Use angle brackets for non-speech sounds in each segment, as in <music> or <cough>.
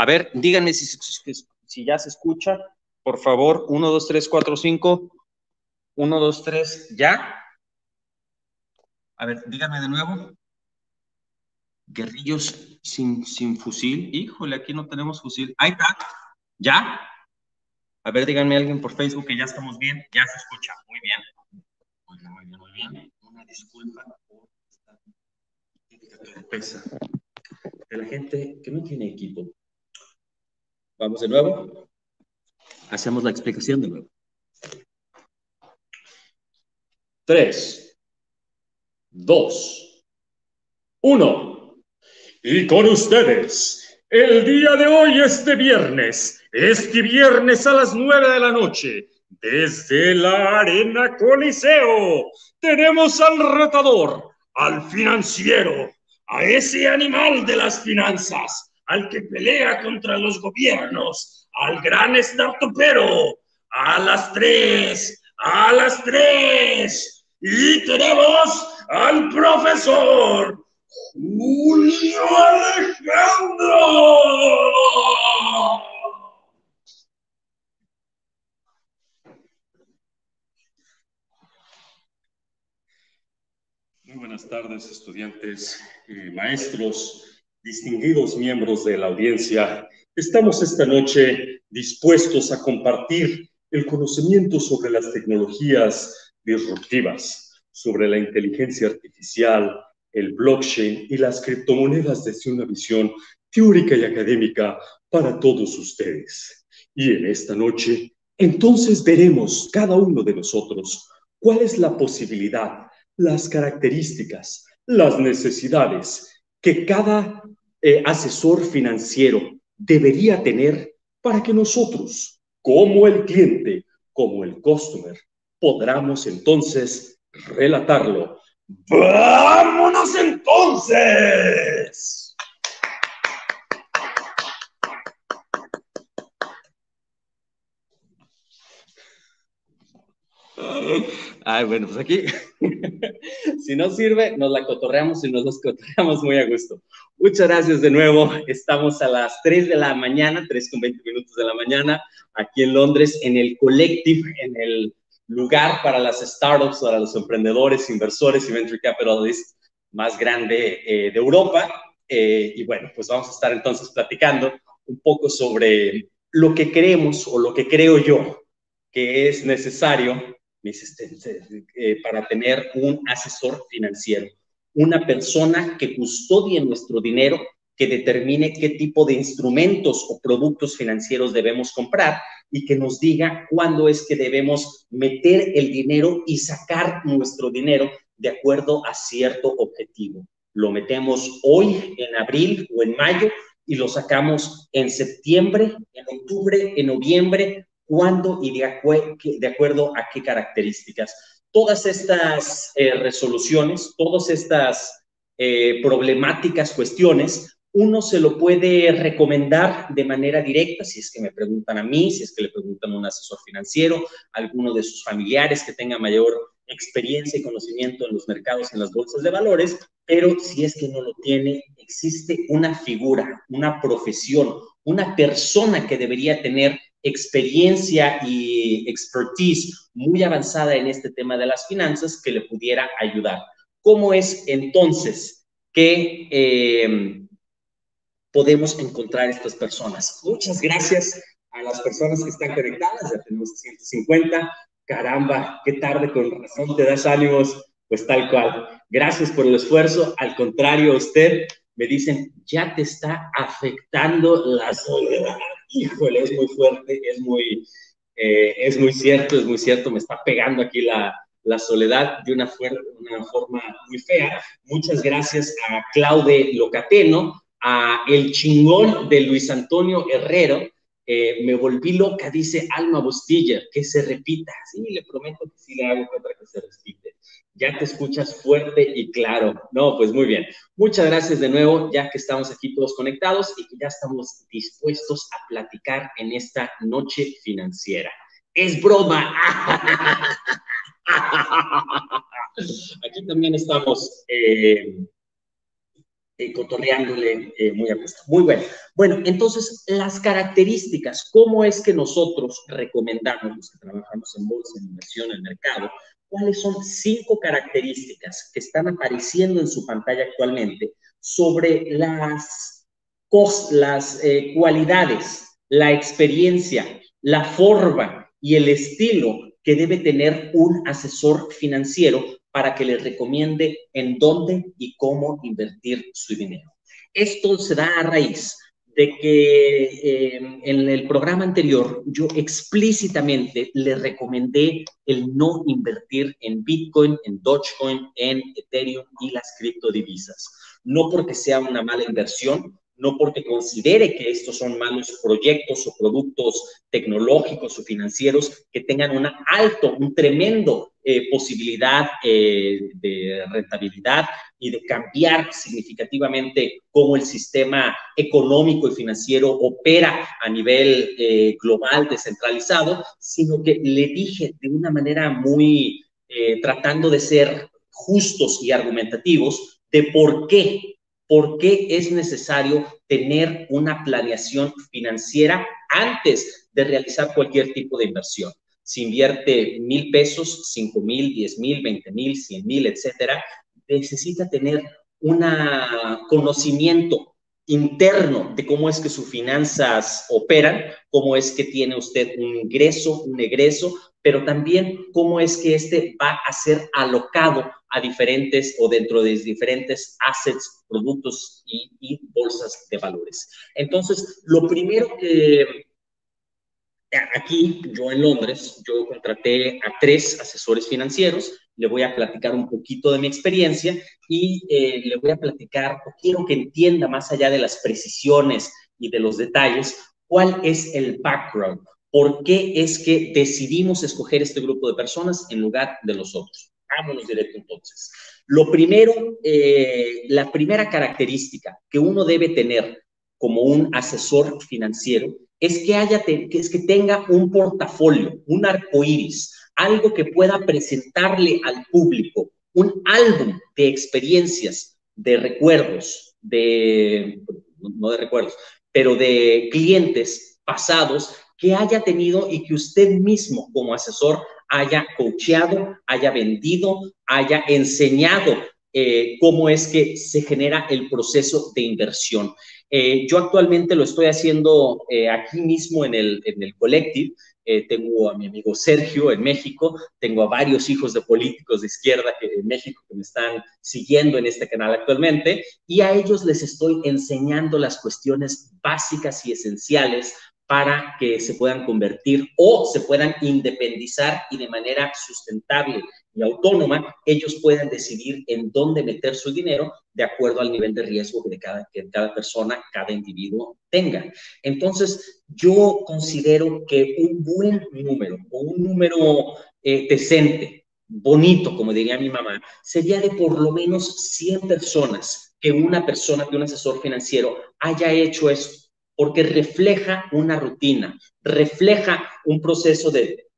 A ver, díganme si, si, ya se escucha. Por favor, 1, 2, 3, 4, 5. 1, 2, 3, ¿ya? A ver, díganme de nuevo. Guerrillos sin, sin fusil. Híjole, aquí no tenemos fusil. Ahí está. ¿Ya? A ver, díganme alguien por Facebook que ya estamos bien. Ya se escucha. Muy bien. Muy bien, muy bien, muy bien. Una disculpa por esta pesa de la gente que no tiene equipo. Vamos de nuevo. Hacemos la explicación de nuevo. Tres, dos, uno. Y con ustedes, el día de hoy, este viernes, este viernes a las nueve de la noche, desde la Arena Coliseo, tenemos al retador, al financiero, a ese animal de las finanzas, al que pelea contra los gobiernos, al gran startupero, a las tres, a las tres. Y tenemos al profesor Julio Alejandro. Muy buenas tardes, estudiantes y maestros, distinguidos miembros de la audiencia. Estamos esta noche dispuestos a compartir el conocimiento sobre las tecnologías disruptivas, sobre la inteligencia artificial, el blockchain y las criptomonedas desde una visión teórica y académica para todos ustedes. Y en esta noche, entonces veremos cada uno de nosotros cuál es la posibilidad las características, las necesidades que cada eh, asesor financiero debería tener para que nosotros, como el cliente, como el customer, podamos entonces relatarlo. ¡Vámonos entonces! Ay, bueno, pues aquí, <laughs> si no sirve, nos la cotorreamos y nos los cotorreamos muy a gusto. Muchas gracias de nuevo. Estamos a las 3 de la mañana, 3 con 20 minutos de la mañana, aquí en Londres, en el Collective, en el lugar para las startups, para los emprendedores, inversores y venture capitalists más grande eh, de Europa. Eh, y bueno, pues vamos a estar entonces platicando un poco sobre lo que creemos o lo que creo yo que es necesario eh, para tener un asesor financiero, una persona que custodie nuestro dinero, que determine qué tipo de instrumentos o productos financieros debemos comprar y que nos diga cuándo es que debemos meter el dinero y sacar nuestro dinero de acuerdo a cierto objetivo. Lo metemos hoy, en abril o en mayo, y lo sacamos en septiembre, en octubre, en noviembre cuándo y de, acuerdo a qué características. Todas estas eh, resoluciones, todas estas eh, problemáticas, cuestiones, uno se lo puede recomendar de manera directa, si es que me preguntan a mí, si es que le preguntan a un asesor financiero, a alguno de sus familiares que tenga mayor experiencia y conocimiento en los mercados, en las bolsas de valores, pero si es que no lo tiene, existe una figura, una profesión, una persona que debería tener experiencia y expertise muy avanzada en este tema de las finanzas que le pudiera ayudar. ¿Cómo es entonces que em, podemos encontrar estas personas? Muchas gracias a las personas que están conectadas, ya tenemos 150. Caramba, qué tarde, con razón te das ánimos, pues tal cual. Gracias por el esfuerzo, al contrario, usted me dicen, ya te está afectando la soledad híjole, es muy fuerte, es muy, eh, es muy cierto, es muy cierto, me está pegando aquí la, la soledad de una, una forma muy fea. Muchas gracias a Claude Locateno, a el chingón de Luis Antonio Herrero, eh, me volví loca, dice Alma Bustilla, que se repita. Sí, le prometo que sí le hago otra que se repite ya te escuchas fuerte y claro. No, pues muy bien. Muchas gracias de nuevo, ya que estamos aquí todos conectados y que ya estamos dispuestos a platicar en esta noche financiera. Es broma. <laughs> Aquí también estamos eh, eh, cotorreándole eh, muy a gusto. Muy bueno. Bueno, entonces, las características, ¿cómo es que nosotros recomendamos, los que trabajamos en bolsa, en inversión, en mercado, cuáles son cinco características que están apareciendo en su pantalla actualmente sobre las, las eh, cualidades, la experiencia, la forma y el estilo que debe tener un asesor financiero para que le recomiende en dónde y cómo invertir su dinero. Esto se da a raíz de que eh, en el programa anterior yo explícitamente le recomendé el no invertir en Bitcoin, en Dogecoin, en Ethereum y las criptodivisas. No porque sea una mala inversión, no porque considere que estos son malos proyectos o productos tecnológicos o financieros que tengan un alto, un tremendo eh, posibilidad eh, de rentabilidad y de cambiar significativamente cómo el sistema económico y financiero opera a nivel eh, global descentralizado, sino que le dije de una manera muy tratando de ser justos y argumentativos de por qué por qué es necesario tener una planeación financiera antes de realizar cualquier tipo de inversión. Si invierte mil pesos, cinco mil, diez mil, veinte mil, cien mil, etcétera, necesita tener un conocimiento interno de cómo es que sus finanzas operan, cómo es que tiene usted un ingreso, un egreso, pero también cómo es que este va a ser alocado a diferentes o dentro de diferentes assets, productos y, bolsas de valores. Entonces, lo primero que aquí, yo en Londres, yo contraté a tres asesores financieros, le voy a platicar un poquito de mi experiencia y eh, le voy a platicar, o quiero que entienda más allá de las precisiones y de los detalles, cuál es el background, por qué es que decidimos escoger este grupo de personas en lugar de los otros. Vámonos directo entonces. Lo primero, eh, la primera característica que uno debe tener como un asesor financiero es que, haya es que tenga un portafolio, un arco iris, algo que pueda presentarle al público, un álbum de experiencias, de recuerdos, de, no de recuerdos, pero de clientes pasados que haya tenido y que usted mismo como asesor haya coacheado, haya vendido, haya enseñado eh, cómo es que se genera el proceso de inversión. Eh, yo actualmente lo estoy haciendo eh, aquí mismo en el, en el Collective. tengo a mi amigo Sergio en México, tengo a varios hijos de políticos de izquierda que, en México que me están siguiendo en este canal actualmente y a ellos les estoy enseñando las cuestiones básicas y esenciales para que se puedan convertir o se puedan independizar y de manera sustentable y autónoma, ellos puedan decidir en dónde meter su dinero de acuerdo al nivel de riesgo que, cada, que cada persona, cada individuo tenga. Entonces, yo considero que un buen número o un número eh, decente, bonito, como diría mi mamá, sería de por lo menos 100 personas que una persona, que un asesor financiero haya hecho esto porque refleja una rutina, refleja un proceso de,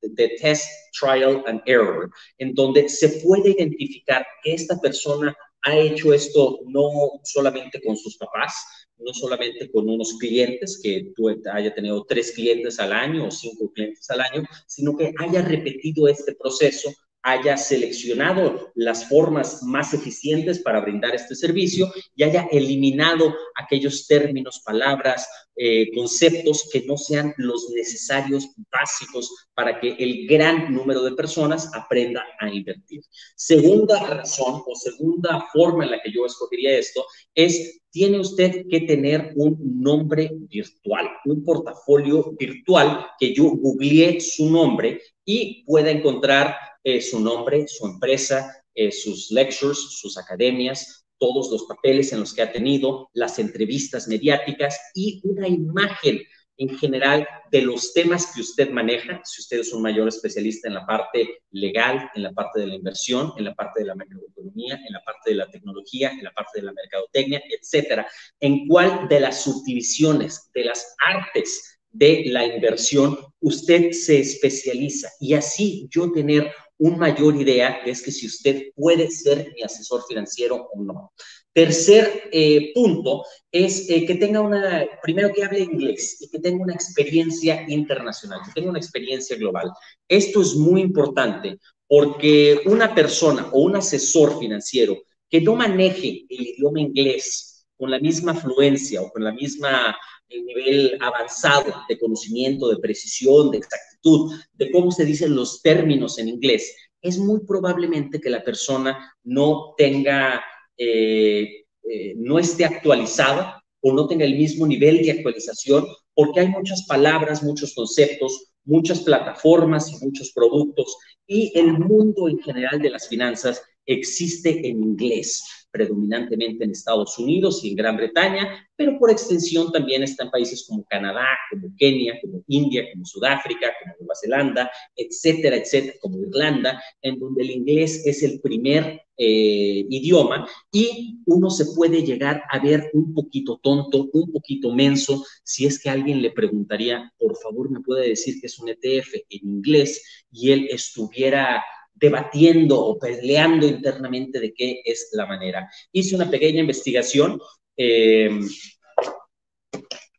test, trial and error, en donde se puede identificar que esta persona ha hecho esto no solamente con sus papás, no solamente con unos clientes, que tú haya tenido tres clientes al año o cinco clientes al año, sino que haya repetido este proceso haya seleccionado las formas más eficientes para brindar este servicio y haya eliminado aquellos términos, palabras, eh, conceptos que no sean los necesarios básicos para que el gran número de personas aprenda a invertir. Segunda razón o segunda forma en la que yo escogería esto es tiene usted que tener un nombre virtual, un portafolio virtual que yo googleé su nombre y pueda encontrar eh, su nombre, su empresa, eh, sus lectures, sus academias, todos los papeles en los que ha tenido, las entrevistas mediáticas y una imagen en general de los temas que usted maneja, si usted es un mayor especialista en la parte legal, en la parte de la inversión, en la parte de la macroeconomía, en la parte de la tecnología, en la parte de la mercadotecnia, etcétera, en cuál de las subdivisiones, de las artes de la inversión usted se especializa. Y así yo tener una mayor idea es que si usted puede ser mi asesor financiero o no. Tercer eh, punto es eh, que tenga una, primero que hable inglés y que tenga una experiencia internacional, que tenga una experiencia global. Esto es muy importante porque una persona o un asesor financiero que no maneje el idioma inglés con la misma fluencia o con la misma eh, nivel avanzado de conocimiento, de precisión, de exactitud, de cómo se dicen los términos en inglés, es muy probablemente que la persona no tenga eh, eh, no esté actualizada o no tenga el mismo nivel de actualización, porque hay muchas palabras, muchos conceptos, muchas plataformas y muchos productos, y el mundo en general de las finanzas existe en inglés predominantemente en Estados Unidos y en Gran Bretaña, pero por extensión también está en países como Canadá, como Kenia, como India, como Sudáfrica, como Nueva Zelanda, etcétera, etcétera, como Irlanda, en donde el inglés es el primer eh, idioma y uno se puede llegar a ver un poquito tonto, un poquito menso, si es que alguien le preguntaría, por favor, me puede decir que es un ETF en inglés y él estuviera debatiendo o peleando internamente de qué es la manera. Hice una pequeña investigación, eh,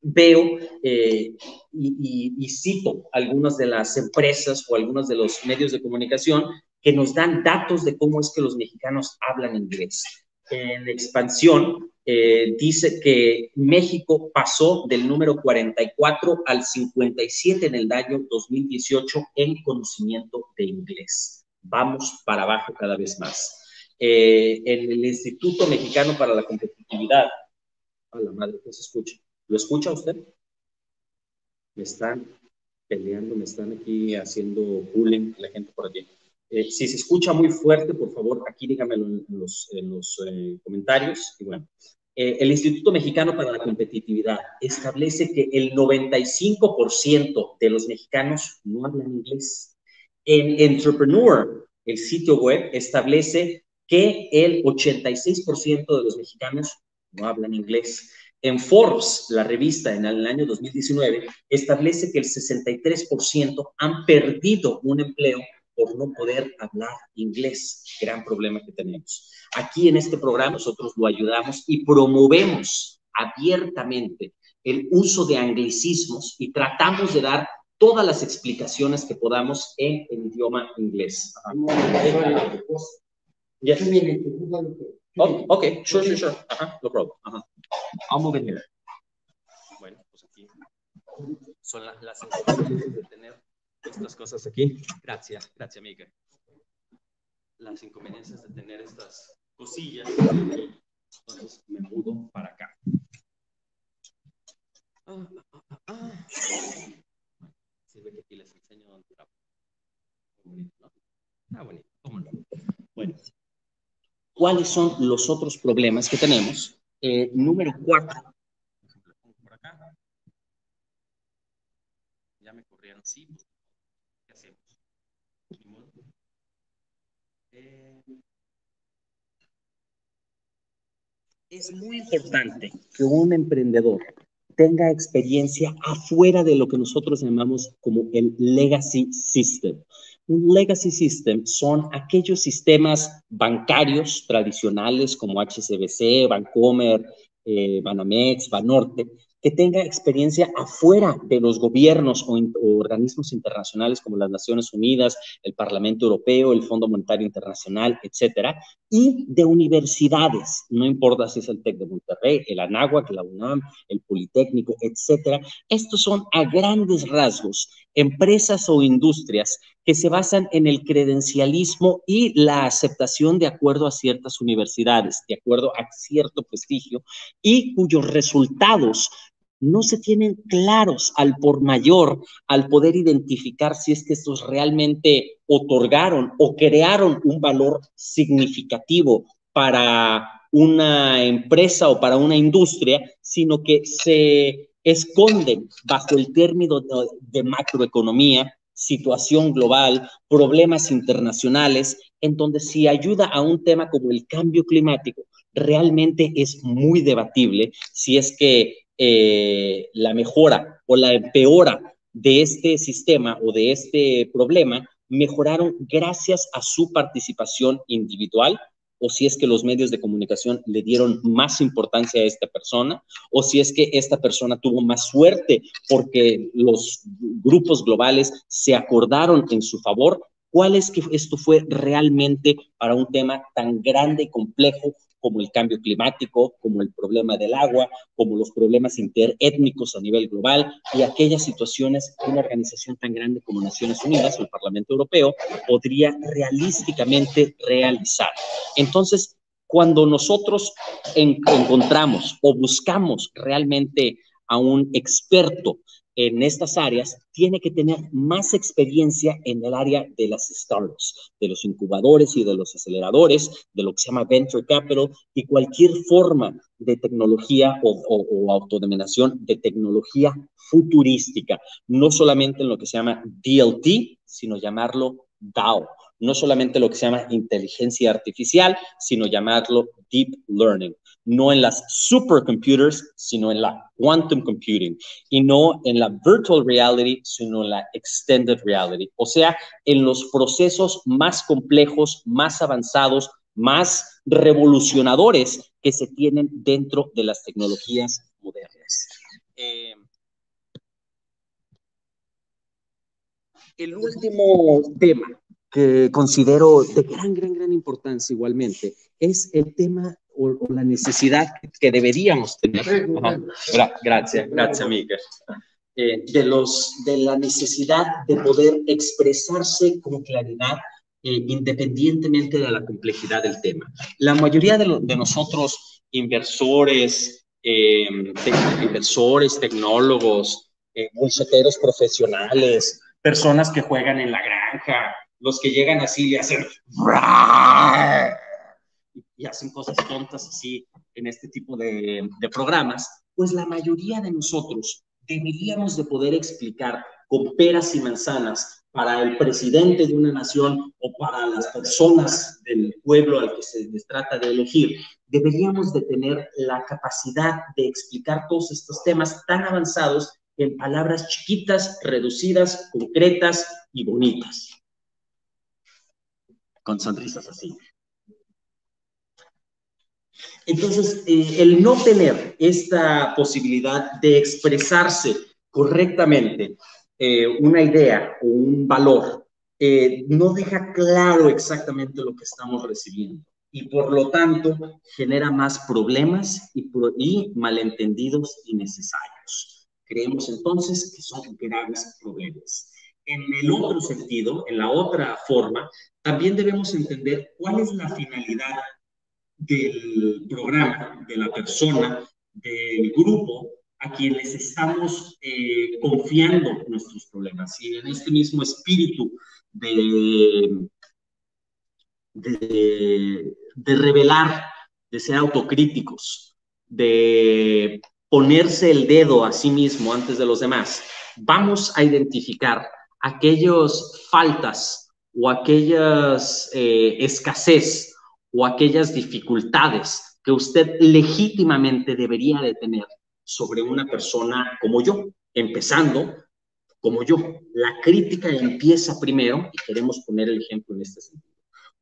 veo eh, y, cito algunas de las empresas o algunos de los medios de comunicación que nos dan datos de cómo es que los mexicanos hablan inglés. En expansión, eh, dice que México pasó del número 44 al 57 en el año 2018 en conocimiento de inglés vamos para abajo cada vez más. Eh, en el Instituto Mexicano para la Competitividad, a la madre que se escucha, ¿lo escucha usted? Me están peleando, me están aquí haciendo bullying la gente por aquí. Eh, si se escucha muy fuerte, por favor, aquí dígamelo en los, eh, comentarios. Y bueno, el Instituto Mexicano para la Competitividad establece que el 95% de los mexicanos no hablan inglés. En Entrepreneur, el sitio web, establece que el 86% de los mexicanos no hablan inglés. En Forbes, la revista en el año 2019, establece que el 63% han perdido un empleo por no poder hablar inglés. Gran problema que tenemos. Aquí en este programa nosotros lo ayudamos y promovemos abiertamente el uso de anglicismos y tratamos de dar todas las explicaciones que podamos en el idioma inglés. Yes. Oh, okay, sure, sure, sure. Ajá, no problem. Ajá. I'll move in here. Bueno, pues aquí son las, las de tener estas cosas aquí. Gracias, gracias, amiga. Las inconveniencias de tener estas cosillas. Entonces me mudo para acá. Ah, ah, ah, ah Bueno, ¿cuáles son los otros problemas que tenemos? Eh, número cuatro. Ya me corrieron, sí. ¿Qué hacemos? Eh, es muy importante que un emprendedor tenga experiencia afuera de lo que nosotros llamamos como el legacy system. Un legacy system son aquellos sistemas bancarios tradicionales como HSBC, Bancomer, eh, Banamex, Banorte, que tenga experiencia afuera de los gobiernos o, organismos internacionales como las Naciones Unidas, el Parlamento Europeo, el Fondo Monetario Internacional, etcétera, y de universidades, no importa si es el TEC de Monterrey, el Anáhuac, la UNAM, el Politécnico, etcétera. Estos son a grandes rasgos empresas o industrias que se basan en el credencialismo y la aceptación de acuerdo a ciertas universidades, de acuerdo a cierto prestigio, y cuyos resultados no se tienen claros al por mayor, al poder identificar si es que estos realmente otorgaron o crearon un valor significativo para una empresa o para una industria, sino que se esconden bajo el término de, macroeconomía, situación global, problemas internacionales, en donde si ayuda a un tema como el cambio climático, realmente es muy debatible si es que eh, la mejora o la empeora de este sistema o de este problema mejoraron gracias a su participación individual o si es que los medios de comunicación le dieron más importancia a esta persona, o si es que esta persona tuvo más suerte porque los grupos globales se acordaron en su favor. ¿Cuál es que esto fue realmente para un tema tan grande y complejo como el cambio climático, como el problema del agua, como los problemas interétnicos a nivel global y aquellas situaciones que una organización tan grande como Naciones Unidas o el Parlamento Europeo podría realísticamente realizar. Entonces, cuando nosotros encontramos o buscamos realmente a un experto en estas áreas tiene que tener más experiencia en el área de las startups, de los incubadores y de los aceleradores, de lo que se llama venture capital y cualquier forma de tecnología o, o, de tecnología futurística, no solamente en lo que se llama DLT, sino llamarlo DAO, no solamente lo que se llama inteligencia artificial, sino llamarlo deep learning. No en las supercomputers, sino en la quantum computing, y no en la virtual reality, sino en la extended reality, o sea, en los procesos más complejos, más avanzados, más revolucionadores que se tienen dentro de las tecnologías modernas. Eh, el último tema que considero de gran, gran, gran importancia igualmente es el tema o, la necesidad que deberíamos tener. gracias, gracias, Miguel. Eh, de, los, de la necesidad de poder expresarse con claridad eh, independientemente de la complejidad del tema. La mayoría de, de nosotros, inversores, eh, inversores, tecnólogos, eh, profesionales, personas que juegan en la granja, los que llegan así y hacen y hacen cosas tontas así en este tipo de, de programas, pues la mayoría de nosotros deberíamos de poder explicar con peras y manzanas para el presidente de una nación o para las personas del pueblo al que se les trata de elegir, deberíamos de tener la capacidad de explicar todos estos temas tan avanzados en palabras chiquitas, reducidas, concretas y bonitas. Con sonrisas así. Entonces, eh, el no tener esta posibilidad de expresarse correctamente eh, una idea o un valor, eh, no deja claro exactamente lo que estamos recibiendo y por lo tanto genera más problemas y, y malentendidos innecesarios. Creemos entonces que son graves problemas. En el otro sentido, en la otra forma, también debemos entender cuál es la finalidad del programa, de la persona, del grupo a quienes estamos eh, confiando nuestros problemas. Y en este mismo espíritu de, de, de revelar, de ser autocríticos, de ponerse el dedo a sí mismo antes de los demás, vamos a identificar aquellas faltas o aquellas eh, escasez o aquellas dificultades que usted legítimamente debería de tener sobre una persona como yo, empezando como yo. La crítica empieza primero y queremos poner el ejemplo en este sentido.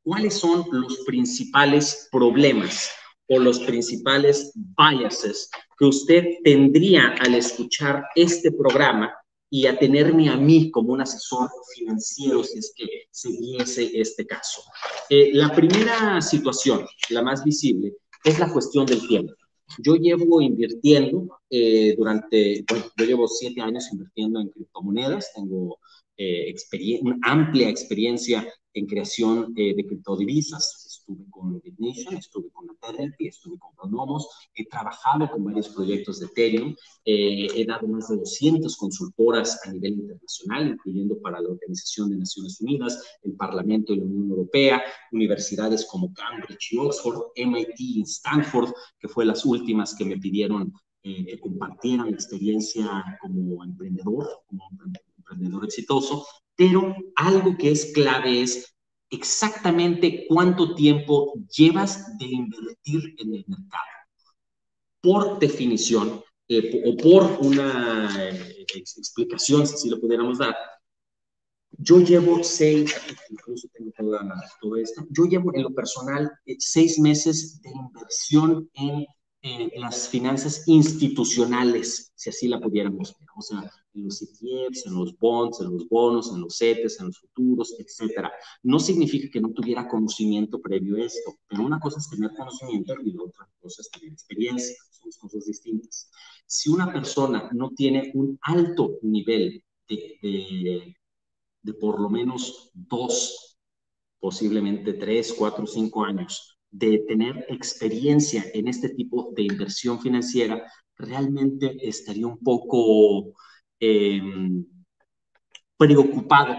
¿Cuáles son los principales problemas o los principales biases que usted tendría al escuchar este programa y a tenerme a mí como un asesor financiero si es que se diese este caso. Eh, la primera situación, la más visible, es la cuestión del tiempo. Yo llevo invirtiendo eh, durante, bueno, yo llevo siete años invirtiendo en criptomonedas, tengo eh, una amplia experiencia en creación de criptodivisas, estuve con Ignition, estuve con Eternity, estuve con Pronomos, he trabajado con varios proyectos de Ethereum, eh, he dado más de 200 consultoras a nivel internacional, incluyendo para la Organización de Naciones Unidas, el Parlamento de la Unión Europea, universidades como Cambridge y Oxford, MIT y Stanford, que fue las últimas que me pidieron eh, que compartiera mi experiencia como emprendedor, como emprendedor exitoso, pero algo que es clave es exactamente cuánto tiempo llevas de invertir en el mercado. Por definición, eh, o por una eh, explicación, si lo pudiéramos dar, yo llevo seis, incluso tengo toda, todo esto, yo llevo en lo personal eh, seis meses de inversión en las finanzas institucionales, si así la pudiéramos ver, o sea, en los ETFs, en los bonds, en los bonos, en los CETES, en los futuros, etcétera. No significa que no tuviera conocimiento previo a esto, pero una cosa es tener conocimiento y la otra cosa es tener experiencia, son cosas distintas. Si una persona no tiene un alto nivel de, de, de por lo menos dos, posiblemente tres, cuatro, cinco años de tener experiencia en este tipo de inversión financiera, realmente estaría un poco em, preocupado,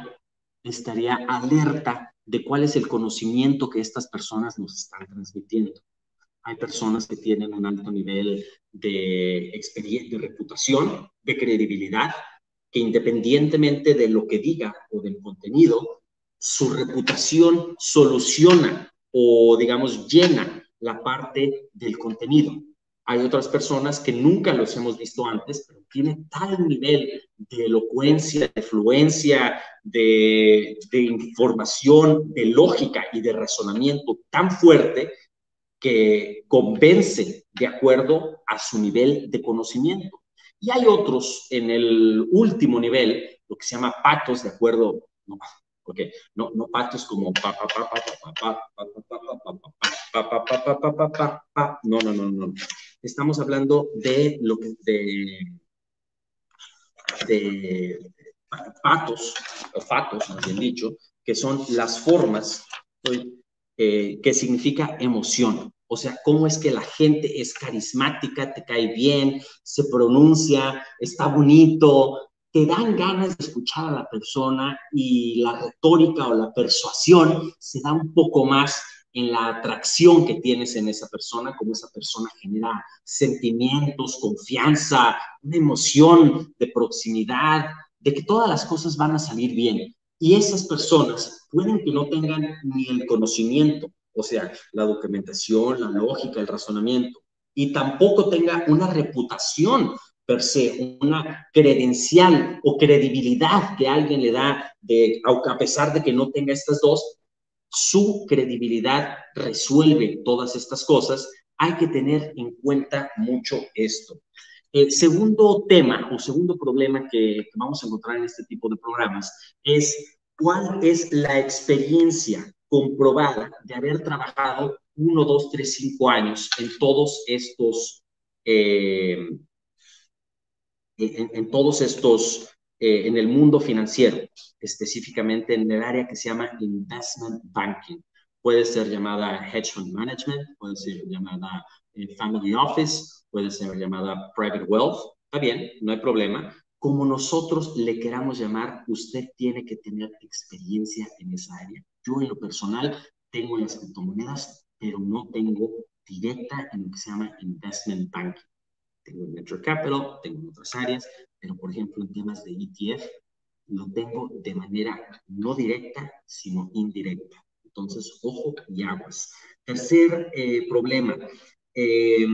estaría alerta de cuál es el conocimiento que estas personas nos están transmitiendo. Hay personas que tienen un alto nivel de de reputación, de credibilidad, que independientemente de lo que diga o del contenido, su reputación soluciona o, digamos, llena la parte del contenido. Hay otras personas que nunca los hemos visto antes, pero tienen tal nivel de elocuencia, de fluencia, de, de información, de lógica y de razonamiento tan fuerte que convence de acuerdo a su nivel de conocimiento. Y hay otros en el último nivel, lo que se llama patos, de acuerdo, porque no, no patos como pa, pa, pa, pa, pa, pa, pa, pa, pa, pa, pa, no, no, no, no. Estamos hablando de lo que, de, de patos, o fatos, más bien dicho, que son las formas eh, que significa emoción. O sea, cómo es que la gente es carismática, te cae bien, se pronuncia, está bonito, te dan ganas de escuchar a la persona y la retórica o la persuasión se da un poco más en la atracción que tienes en esa persona, como esa persona genera sentimientos, confianza, una emoción de proximidad, de que todas las cosas van a salir bien. Y esas personas pueden que no tengan ni el conocimiento, o sea, la documentación, la lógica, el razonamiento, y tampoco tenga una reputación per se, una credencial o credibilidad que alguien le da, de, a pesar de que no tenga estas dos, su credibilidad resuelve todas estas cosas. Hay que tener en cuenta mucho esto. El segundo tema o segundo problema que, vamos a encontrar en este tipo de programas es cuál es la experiencia comprobada de haber trabajado uno, dos, tres, cinco años en todos estos eh, en, todos estos, eh, en el mundo financiero, específicamente en el área que se llama investment banking. Puede ser llamada hedge fund management, puede ser llamada eh, family office, puede ser llamada private wealth. Está bien, no hay problema. Como nosotros le queramos llamar, usted tiene que tener experiencia en esa área. Yo en lo personal tengo las criptomonedas, pero no tengo directa en lo que se llama investment banking tengo en Venture Capital, tengo en otras áreas, pero por ejemplo en temas de ETF lo tengo de manera no directa, sino indirecta. Entonces, ojo y aguas. Tercer eh, problema, eh,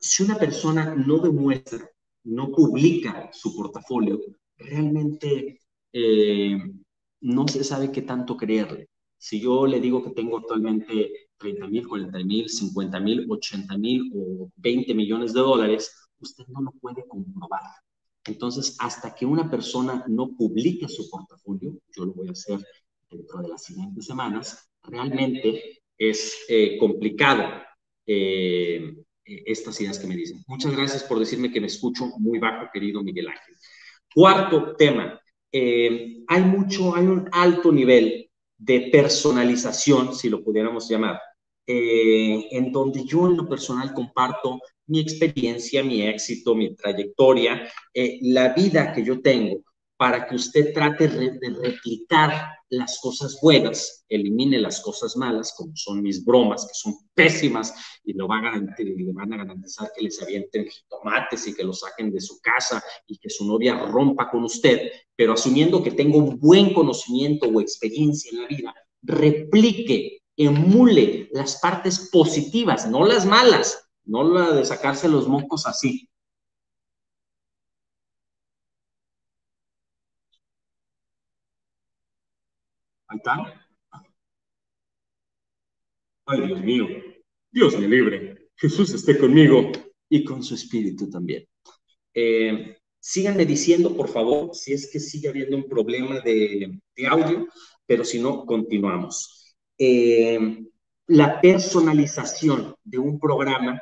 si una persona no demuestra, no publica su portafolio, realmente eh, no se sabe qué tanto creerle. Si yo le digo que tengo actualmente 30 mil, 40 mil, 50 mil, 80 mil o 20 millones de dólares, usted no lo puede comprobar. Entonces, hasta que una persona no publique su portafolio, yo lo voy a hacer dentro de las siguientes semanas, realmente es eh, complicado eh, estas ideas que me dicen. Muchas gracias por decirme que me escucho muy bajo, querido Miguel Ángel. Cuarto tema, eh, hay mucho, hay un alto nivel de personalización, si lo pudiéramos llamar, en donde yo en lo personal comparto mi experiencia, mi éxito, mi trayectoria, eh, la vida que yo tengo, para que usted trate de replicar las cosas buenas, elimine las cosas malas, como son mis bromas, que son pésimas y lo van a, le van a garantizar que les avienten tomates y que lo saquen de su casa y que su novia rompa con usted, pero asumiendo que tengo un buen conocimiento o experiencia en la vida, replique, emule las partes positivas, no las malas, no la de sacarse los mocos así. Ahí está. Ay, Dios mío, Dios me libre. Jesús esté conmigo y con su espíritu también. Eh, síganme diciendo, por favor, si es que sigue habiendo un problema de, audio, pero si no, continuamos. Eh, la personalización de un programa,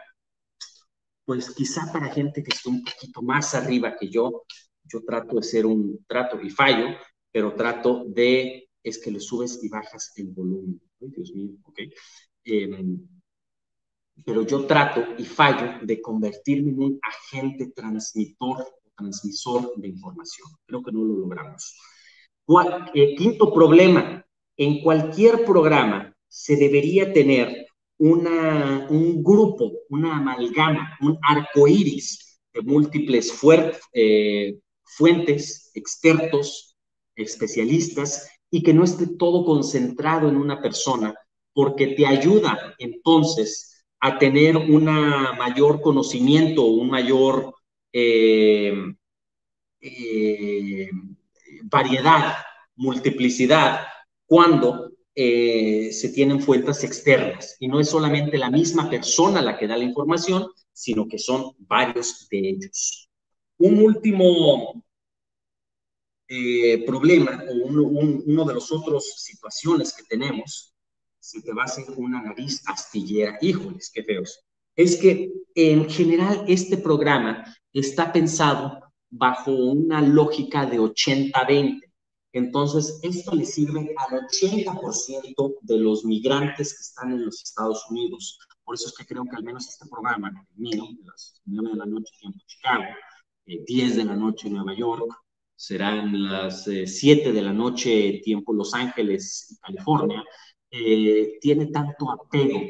pues quizá para gente que esté un poquito más arriba que yo, yo trato de ser un trato y fallo, pero trato de, es que le subes y bajas el volumen. Ay, Dios mío, ok. Em, pero yo trato y fallo de convertirme en un agente transmitor transmisor de información. Creo que no lo logramos. Eh, quinto problema, en cualquier programa se debería tener una, un grupo, una amalgama, un arco iris de múltiples eh, fuentes, expertos, especialistas, y que no esté todo concentrado en una persona, porque te ayuda entonces a tener un mayor conocimiento, un mayor eh, eh, variedad, multiplicidad, cuando eh, se tienen fuentes externas y no es solamente la misma persona la que da la información, sino que son varios de ellos. Un último problema o uno de los otros situaciones que tenemos si te va a hacer una nariz astillera, híjoles, qué feos. Es que en general este programa está pensado bajo una lógica de 80-20. Entonces, esto le sirve al 80% de los migrantes que están en los Estados Unidos. Por eso es que creo que al menos este programa, mío, de las 9 de la noche tiempo Chicago, 10 eh, de la noche en Nueva York, serán las 7 eh, de la noche tiempo Los Ángeles y California, eh, tiene tanto apego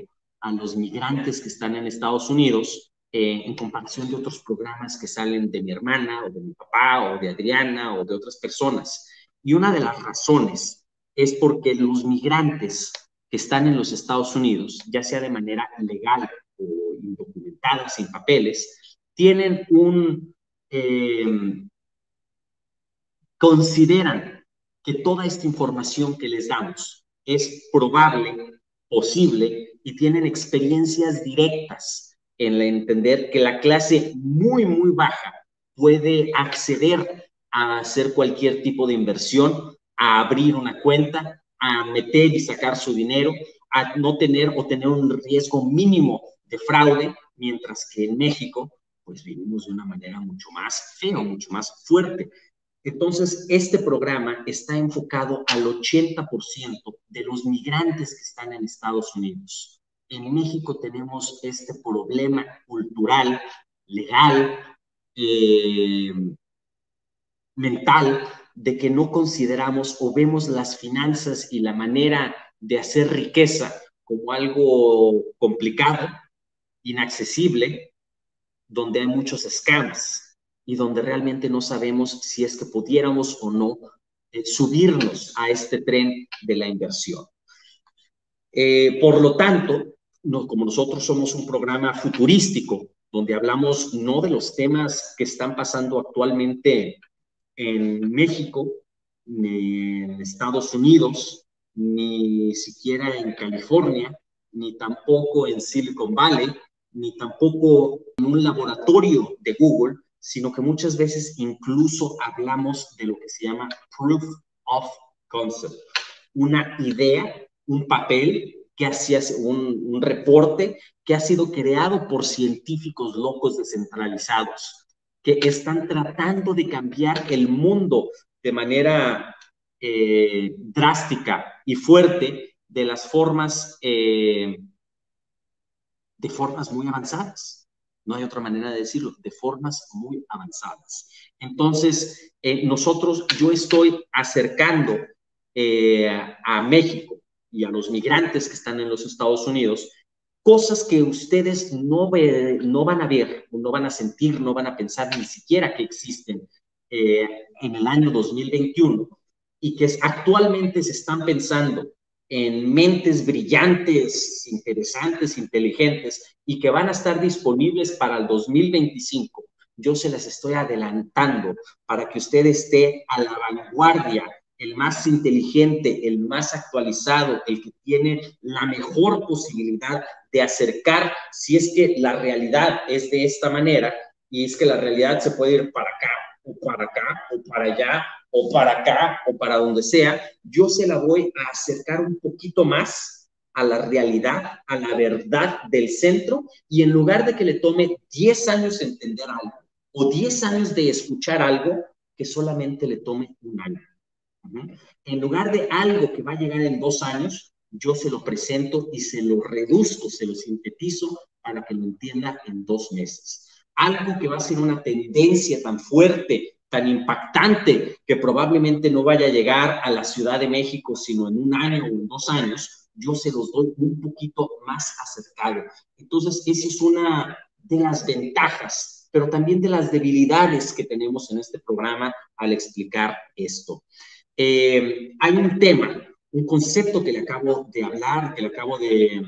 a los migrantes que están en Estados Unidos eh, en comparación de otros programas que salen de mi hermana o de mi papá o de Adriana o de otras personas. Y una de las razones es porque los migrantes que están en los Estados Unidos, ya sea de manera legal o indocumentada, sin papeles, tienen un... Eh, consideran que toda esta información que les damos es probable, posible y tienen experiencias directas en entender que la clase muy, muy baja puede acceder a hacer cualquier tipo de inversión, a abrir una cuenta, a meter y sacar su dinero, a no tener o tener un riesgo mínimo de fraude, mientras que en México, pues vivimos de una manera mucho más fea, mucho más fuerte. Entonces, este programa está enfocado al 80% de los migrantes que están en Estados Unidos. En México tenemos este problema cultural, legal, eh, mental, de que no consideramos o vemos las finanzas y la manera de hacer riqueza como algo complicado, inaccesible, donde hay muchos scams y donde realmente no sabemos si es que pudiéramos o no eh, subirnos a este tren de la inversión. Eh, por lo tanto, como nosotros somos un programa futurístico, donde hablamos no de los temas que están pasando actualmente en México, ni en Estados Unidos, ni siquiera en California, ni tampoco en Silicon Valley, ni tampoco en un laboratorio de Google, sino que muchas veces incluso hablamos de lo que se llama proof of concept, una idea, un papel que hacía un, un reporte que ha sido creado por científicos locos descentralizados que están tratando de cambiar el mundo de manera eh, drástica y fuerte de las formas, eh, de formas muy avanzadas no hay otra manera de decirlo, de formas muy avanzadas. Entonces, eh, nosotros, yo estoy acercando a México y a los migrantes que están en los Estados Unidos cosas que ustedes no, no van a ver, no van a sentir, no van a pensar ni siquiera que existen eh, en el año 2021 y que actualmente se están pensando en mentes brillantes, interesantes, inteligentes y que van a estar disponibles para el 2025. Yo se las estoy adelantando para que usted esté a la vanguardia el más inteligente, el más actualizado, el que tiene la mejor posibilidad de acercar, si es que la realidad es de esta manera, y es que la realidad se puede ir para acá, o para acá, o para allá, o para acá, o para donde sea, yo se la voy a acercar un poquito más a la realidad, a la verdad del centro, y en lugar de que le tome 10 años entender algo, o 10 años de escuchar algo, que solamente le tome un año. En lugar de algo que va a llegar en dos años, yo se lo presento y se lo reduzco, se lo sintetizo para que lo entienda en dos meses. Algo que va a ser una tendencia tan fuerte, tan impactante, que probablemente no vaya a llegar a la Ciudad de México, sino en un año o en dos años, yo se los doy un poquito más acercado. Entonces, esa es una de las ventajas, pero también de las debilidades que tenemos en este programa al explicar esto. Eh, hay un tema, un concepto que le acabo de hablar, que le acabo de,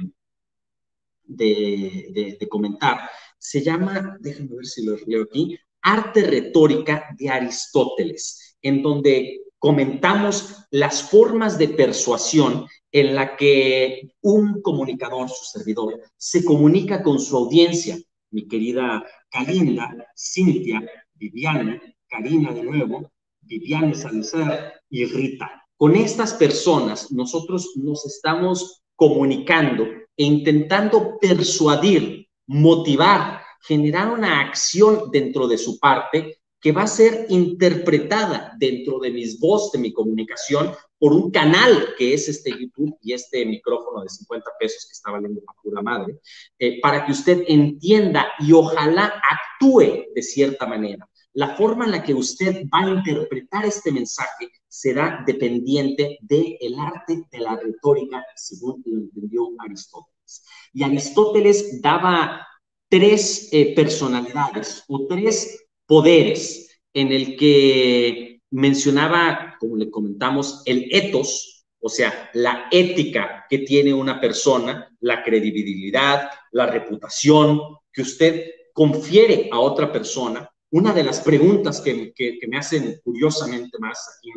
de, comentar. Se llama, déjenme ver si lo leo aquí, Arte Retórica de Aristóteles, en donde comentamos las formas de persuasión en la que un comunicador, su servidor, se comunica con su audiencia. Mi querida Karina, Cintia, Viviana, Karina de nuevo, Viviana Salazar y Rita. Con estas personas nosotros nos estamos comunicando e intentando persuadir, motivar, generar una acción dentro de su parte que va a ser interpretada dentro de mis voz, de mi comunicación, por un canal que es este YouTube y este micrófono de 50 pesos que está valiendo para pura madre, eh, para que usted entienda y ojalá actúe de cierta manera la forma en la que usted va a interpretar este mensaje será dependiente del arte de la retórica, según lo entendió Aristóteles. Y Aristóteles daba tres eh, personalidades o tres poderes en el que mencionaba, como le comentamos, el etos, o sea, la ética que tiene una persona, la credibilidad, la reputación que usted confiere a otra persona, una de las preguntas que, me hacen curiosamente más aquí,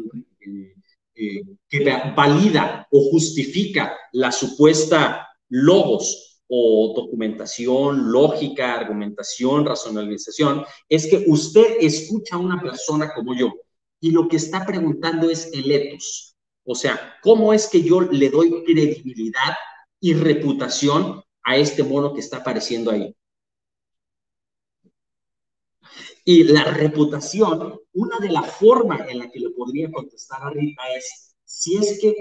eh, que valida o justifica la supuesta logos o documentación, lógica, argumentación, racionalización, es que usted escucha a una persona como yo y lo que está preguntando es el etos. O sea, ¿cómo es que yo le doy credibilidad y reputación a este mono que está apareciendo ahí? Y la reputación, una de las formas en la que le podría contestar a Rita es, si es que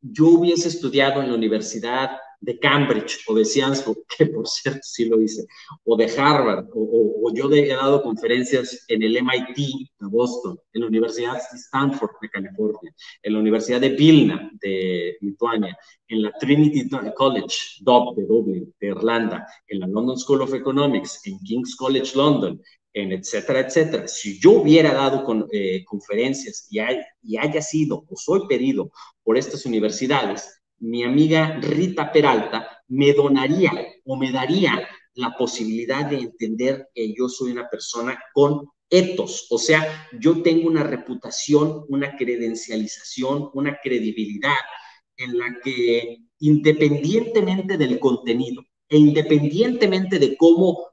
yo hubiese estudiado en la Universidad de Cambridge o de Sciences, que por cierto sí lo hice, o de Harvard, o, yo he dado conferencias en el MIT de Boston, en la Universidad de Stanford de California, en la Universidad de Vilna de Lituania, en la Trinity College de Dublin, de Irlanda, en la London School of Economics, en King's College London, en etcétera, etcétera. Si yo hubiera dado con, eh, conferencias y, y haya sido o soy pedido por estas universidades, mi amiga Rita Peralta me donaría o me daría la posibilidad de entender que yo soy una persona con etos, o sea, yo tengo una reputación, una credencialización, una credibilidad en la que independientemente del contenido e independientemente de cómo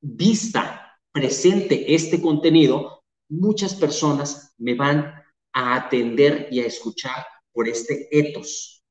vista presente este contenido, muchas personas me van a atender y a escuchar por este etos.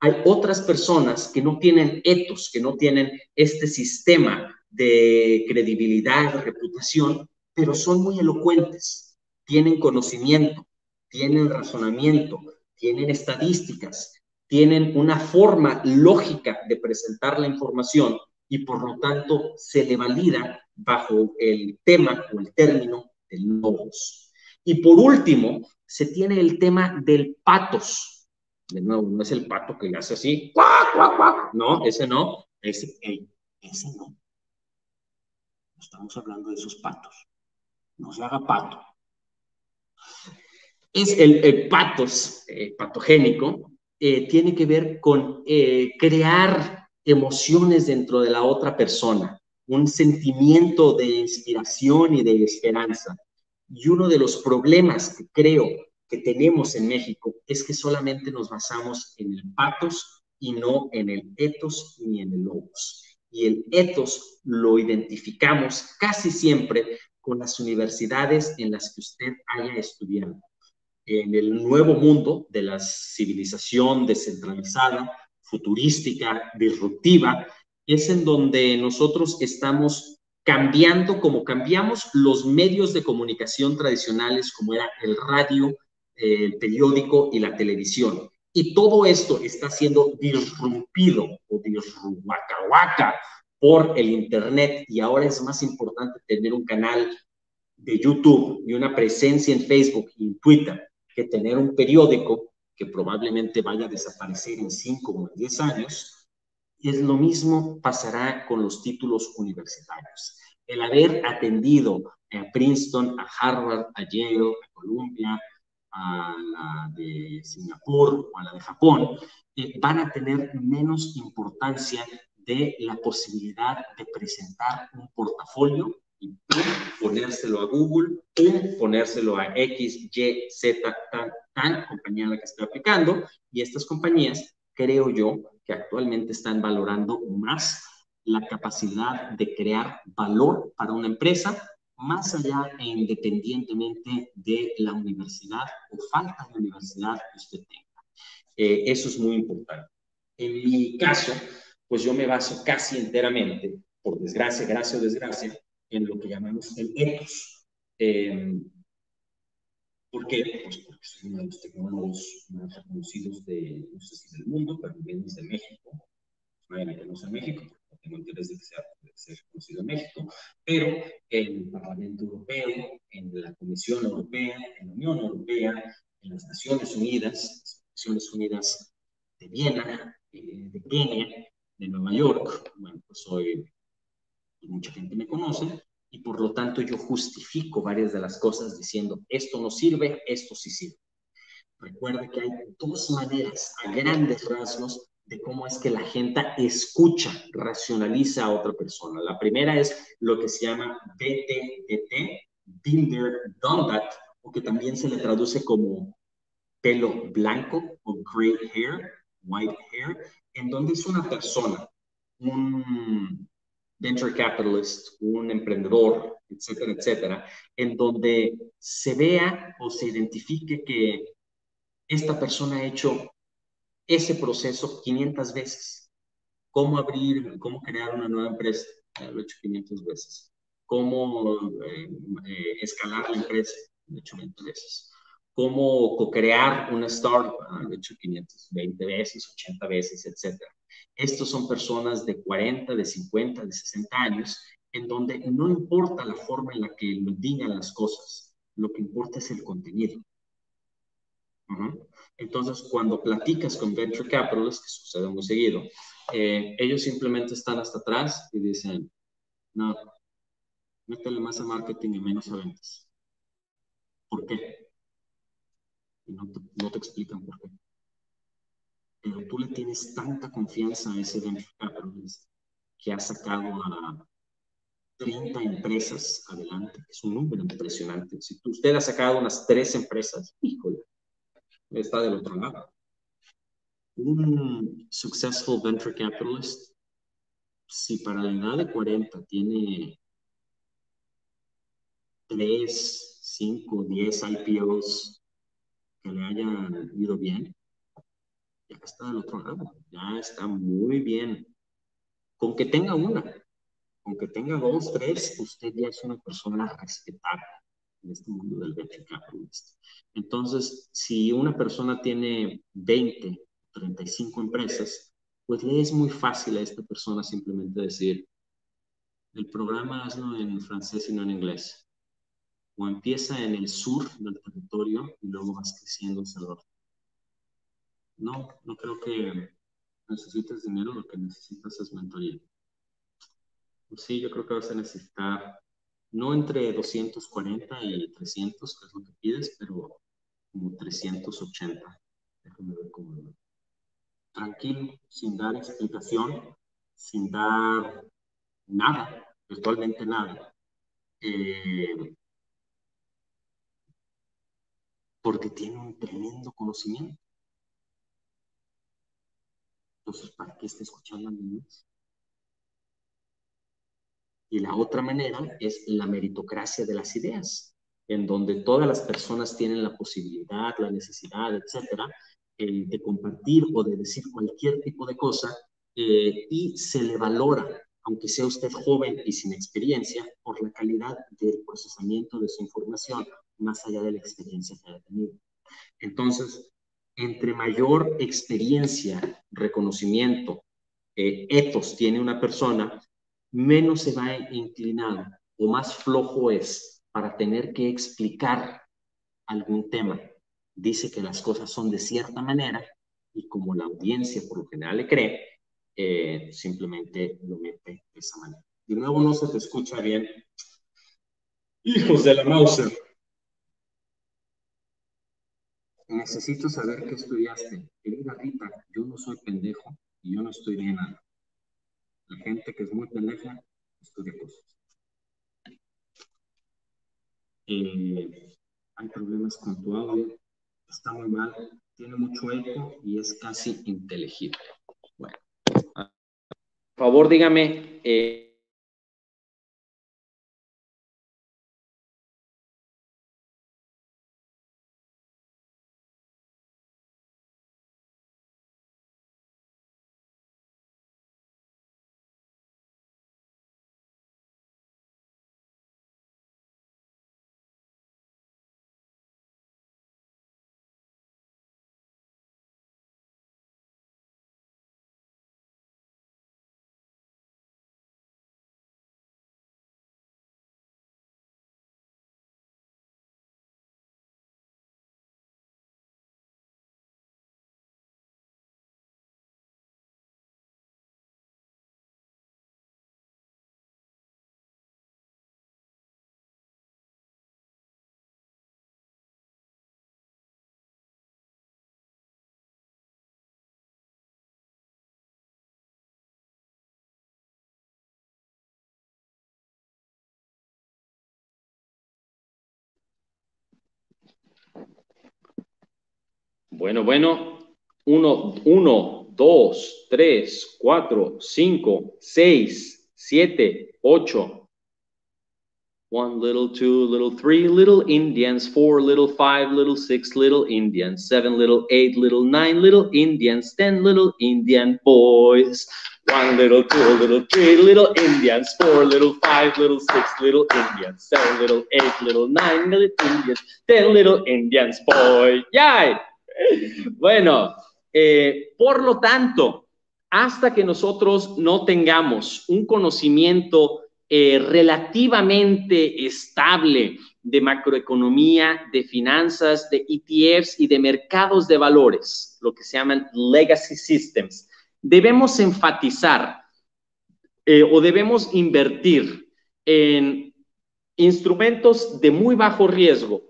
Hay otras personas que no tienen etos, que no tienen este sistema de credibilidad, de reputación, pero son muy elocuentes, tienen conocimiento, tienen razonamiento, tienen estadísticas, tienen una forma lógica de presentar la información y por lo tanto se le valida bajo el tema o el término del logos. Y por último, se tiene el tema del patos. De nuevo, no es el pato que le hace así, no, ese no, ese, no. Estamos hablando de esos patos. No se haga pato. Es el, patos eh, patogénico, eh, tiene que ver con eh, crear emociones dentro de la otra persona un sentimiento de inspiración y de esperanza. Y uno de los problemas que creo que tenemos en México es que solamente nos basamos en el patos y no en el ethos ni en el logos. Y el ethos lo identificamos casi siempre con las universidades en las que usted haya estudiado. En el nuevo mundo de la civilización descentralizada, futurística, disruptiva, es en donde nosotros estamos cambiando como cambiamos los medios de comunicación tradicionales, como era el radio, el periódico y la televisión. Y todo esto está siendo disrumpido o disruacahuaca por el Internet y ahora es más importante tener un canal de YouTube y una presencia en Facebook y en Twitter que tener un periódico que probablemente vaya a desaparecer en 5 o 10 años. Es lo mismo pasará con los títulos universitarios. El haber atendido a Princeton, a Harvard, a Yale, a Columbia, a la de Singapur o a la de Japón, eh, van a tener menos importancia de la posibilidad de presentar un portafolio y ponérselo a Google, ponérselo a X, Y, Z, tan, tan, compañía a la que estoy aplicando, y estas compañías, creo yo, que actualmente están valorando más la capacidad de crear valor para una empresa más allá e independientemente de la universidad o falta de universidad que usted tenga. Eh, eso es muy importante. En mi caso, pues yo me baso casi enteramente, por desgracia, gracia o desgracia, en lo que llamamos el ethos. Eh, ¿Por qué? Pues porque soy uno de los tecnólogos más reconocidos de, no sé si del mundo, pero también desde México. Nadie me conoce en México, tengo interés de que sea, de ser conocido en México, pero en el Parlamento Europeo, en la Comisión Europea, en la Unión Europea, en las Naciones Unidas, las Naciones Unidas de Viena, eh, de Kenia, de Nueva York, bueno, pues soy, mucha gente me conoce, y por lo tanto yo justifico varias de las cosas diciendo, esto no sirve, esto sí sirve. Recuerde que hay dos maneras, a grandes rasgos, de cómo es que la gente escucha, racionaliza a otra persona. La primera es lo que se llama BTDT, Builder Done That, o que también se le traduce como pelo blanco o gray hair, white hair, en donde es una persona, un venture capitalist, un emprendedor, etcétera, etcétera, en donde se vea o se identifique que esta persona ha hecho ese proceso 500 veces. Cómo abrir, cómo crear una nueva empresa, lo he hecho 500 veces. Cómo eh, eh, escalar la empresa, lo he hecho 20 veces. Cómo co-crear una startup, lo he hecho 520 veces, 80 veces, etc. Estos son personas de 40, de 50, de 60 años, en donde no importa la forma en la que lo digan las cosas, lo que importa es el contenido. Entonces, cuando platicas con venture capitalists, que sucede muy seguido, eh, ellos simplemente están hasta atrás y dicen, no, métele más a marketing y menos a ventas. ¿Por qué? Y no te, no te explican por qué. Pero tú le tienes tanta confianza a ese venture capitalist que ha sacado a 30 empresas adelante, es un número impresionante. Si usted ha sacado unas tres empresas, híjole, está del otro lado. Un successful venture capitalist, si para la edad de 40 tiene 3, 5, 10 IPOs que le hayan ido bien, ya está del otro lado, ya está muy bien. Con que tenga una, con que tenga dos, tres, usted ya es una persona respetada en este mundo del venture capitalist. Entonces, si una persona tiene 20, 35 empresas, pues le es muy fácil a esta persona simplemente decir, el programa hazlo en francés y no en inglés. O empieza en el sur del territorio y luego vas creciendo hacia el norte. No, no creo que necesites dinero, lo que necesitas es mentoría. Sí, yo creo que vas a necesitar no entre 240 y 300, que es lo que pides, pero como 380. Déjame ver cómo. Tranquilo, sin dar explicación, sin dar nada, virtualmente nada. Eh, porque tiene un tremendo conocimiento. Entonces, ¿para qué está escuchando a niños? Y la otra manera es la meritocracia de las ideas, en donde todas las personas tienen la posibilidad, la necesidad, etcétera, eh, de compartir o de decir cualquier tipo de cosa eh, y se le valora, aunque sea usted joven y sin experiencia, por la calidad del procesamiento de su información, más allá de la experiencia que haya tenido. Entonces, entre mayor experiencia, reconocimiento, eh, etos tiene una persona, menos se va a inclinar o más flojo es para tener que explicar algún tema. Dice que las cosas son de cierta manera y como la audiencia por lo general le cree, eh, simplemente lo mete de esa manera. De nuevo no se te escucha bien. Hijos de la Mauser. Necesito saber qué estudiaste. Querida Rita, yo no soy pendejo y yo no estudié nada. La gente que es muy pendeja estudia cosas. Eh, hay problemas con tu audio, está muy mal, tiene mucho eco y es casi inteligible. Bueno, por favor, dígame. Eh, Bueno, bueno. Uno, uno, dos, tres, cuatro, cinco, seis, siete, ocho. One little, two little, three little Indians, four little, five little, six little Indians, seven little, eight little, nine little Indians, ten little Indian boys. One little, two little, three little Indians, four little, five little, six little Indians, seven little, eight little, nine little Indians, ten little Indians, boy. Yay! Bueno, eh, por lo tanto, hasta que nosotros no tengamos un conocimiento eh, relativamente estable de macroeconomía, de finanzas, de ETFs y de mercados de valores, lo que se llaman legacy systems, debemos enfatizar eh, o debemos invertir en instrumentos de muy bajo riesgo,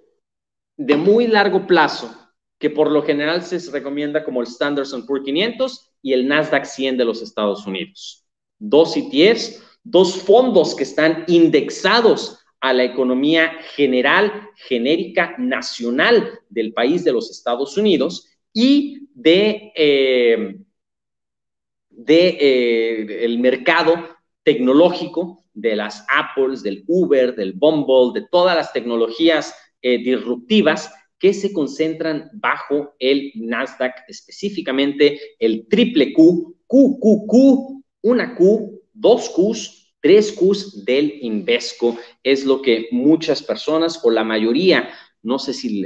de muy largo plazo, que por lo general se recomienda como el Standard Poor's 500 y el Nasdaq 100 de los Estados Unidos. Dos ETFs, dos fondos que están indexados a la economía general, genérica, nacional del país de los Estados Unidos y de, eh, de eh, el mercado tecnológico de las Apples, del Uber, del Bumble, de todas las tecnologías eh, disruptivas que se concentran bajo el Nasdaq, específicamente el triple Q, QQQ, una Q, dos Qs, tres Qs del Invesco. Es lo que muchas personas o la mayoría, no sé si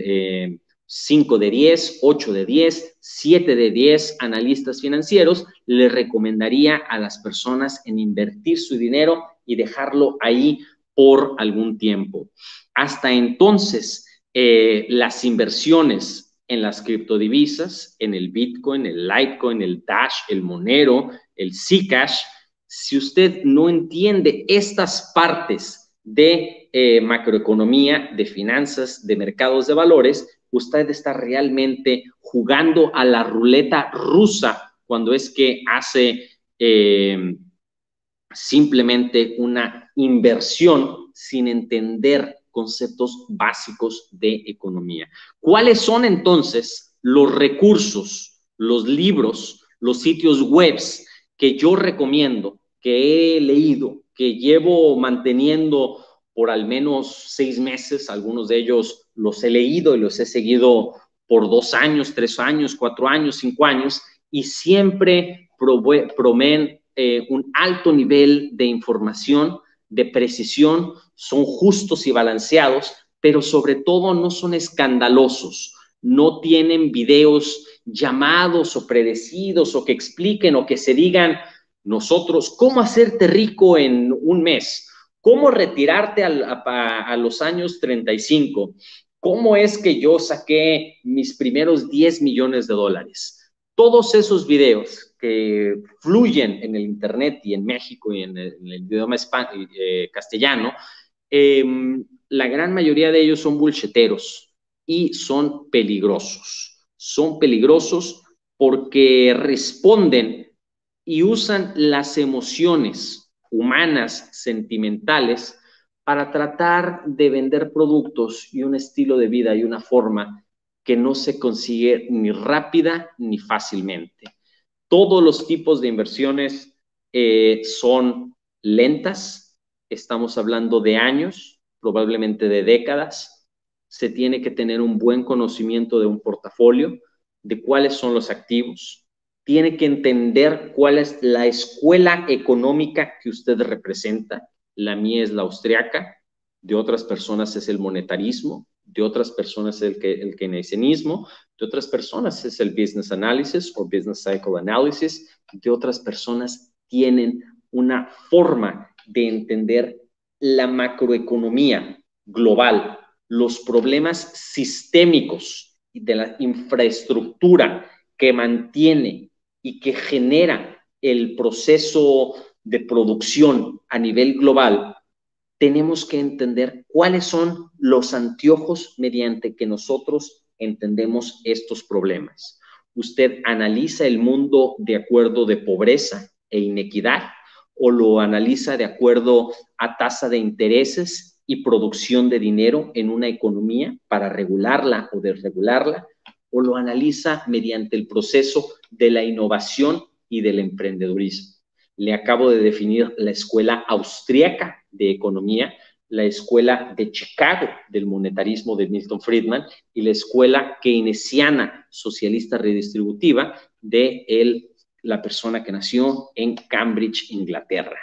5 eh, de 10, 8 de 10, 7 de 10 analistas financieros, le recomendaría a las personas en invertir su dinero y dejarlo ahí por algún tiempo. Hasta entonces, eh, las inversiones en las criptodivisas, en el Bitcoin, el Litecoin, el Dash, el Monero, el Zcash, si usted no entiende estas partes de eh, macroeconomía, de finanzas, de mercados de valores, usted está realmente jugando a la ruleta rusa cuando es que hace eh, simplemente una inversión sin entender conceptos básicos de economía. ¿Cuáles son entonces los recursos, los libros, los sitios webs que yo recomiendo, que he leído, que llevo manteniendo por al menos seis meses, algunos de ellos los he leído y los he seguido por dos años, tres años, cuatro años, cinco años, y siempre prometen eh, un alto nivel de información, de precisión, son justos y balanceados, pero sobre todo no son escandalosos, no tienen videos llamados o predecidos o que expliquen o que se digan nosotros cómo hacerte rico en un mes, cómo retirarte a, los años 35, cómo es que yo saqué mis primeros 10 millones de dólares. Todos esos videos que fluyen en el Internet y en México y en el, idioma eh, castellano, em, la gran mayoría de ellos son bullsheteros y son peligrosos. Son peligrosos porque responden y usan las emociones humanas, sentimentales, para tratar de vender productos y un estilo de vida y una forma que no se consigue ni rápida ni fácilmente. Todos los tipos de inversiones eh, son lentas, estamos hablando de años, probablemente de décadas. Se tiene que tener un buen conocimiento de un portafolio, de cuáles son los activos, tiene que entender cuál es la escuela económica que usted representa. La mía es la austriaca, de otras personas es el monetarismo, de otras personas el, el keynesianismo, de otras personas. Es el business analysis o business cycle analysis, de otras personas tienen una forma de entender la macroeconomía global, los problemas sistémicos de la infraestructura que mantiene y que genera el proceso de producción a nivel global, tenemos que entender cuáles son los anteojos mediante que nosotros entendemos estos problemas. Usted analiza el mundo de acuerdo de pobreza e inequidad o lo analiza de acuerdo a tasa de intereses y producción de dinero en una economía para regularla o desregularla o lo analiza mediante el proceso de la innovación y del emprendedurismo. Le acabo de definir la escuela austríaca de economía, la escuela de Chicago del monetarismo de Milton Friedman y la escuela keynesiana socialista redistributiva de él, la persona que nació en Cambridge, Inglaterra.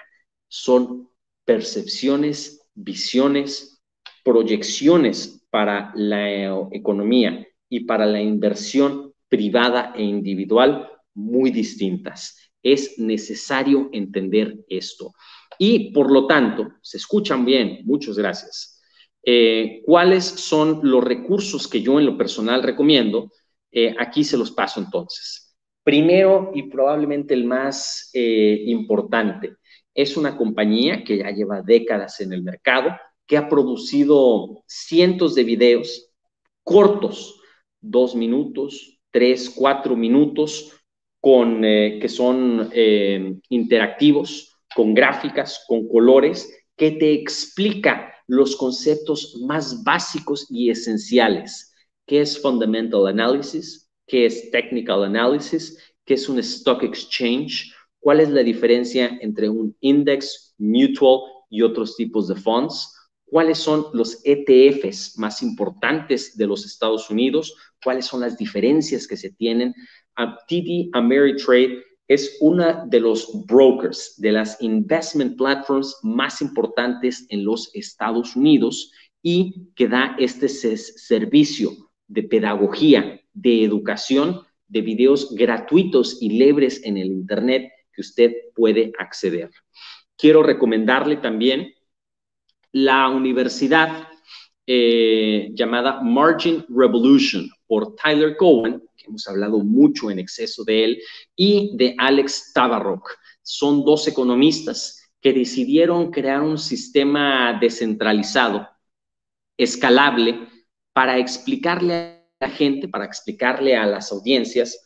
Son percepciones, visiones, proyecciones para la economía y para la inversión privada e individual muy distintas. Es necesario entender esto. Y por lo tanto, se escuchan bien, muchas gracias. Eh, ¿Cuáles son los recursos que yo en lo personal recomiendo? Eh, aquí se los paso entonces. Primero y probablemente el más eh, importante, es una compañía que ya lleva décadas en el mercado, que ha producido cientos de videos cortos dos minutos, tres, cuatro minutos, con, que son interactivos, con gráficas, con colores, que te explica los conceptos más básicos y esenciales. ¿Qué es Fundamental Analysis? ¿Qué es Technical Analysis? ¿Qué es un Stock Exchange? ¿Cuál es la diferencia entre un index, mutual y otros tipos de funds? ¿Cuáles son los ETFs más importantes de los Estados Unidos? cuáles son las diferencias que se tienen. TD Ameritrade es una de los brokers, de las investment platforms más importantes en los Estados Unidos y que da este servicio de pedagogía, de educación, de videos gratuitos y libres en el Internet que usted puede acceder. Quiero recomendarle también la universidad eh, llamada Margin Revolution por Tyler Cohen, que hemos hablado mucho en exceso de él, y de Alex Tabarrok. Son dos economistas que decidieron crear un sistema descentralizado, escalable, para explicarle a la gente, para explicarle a las audiencias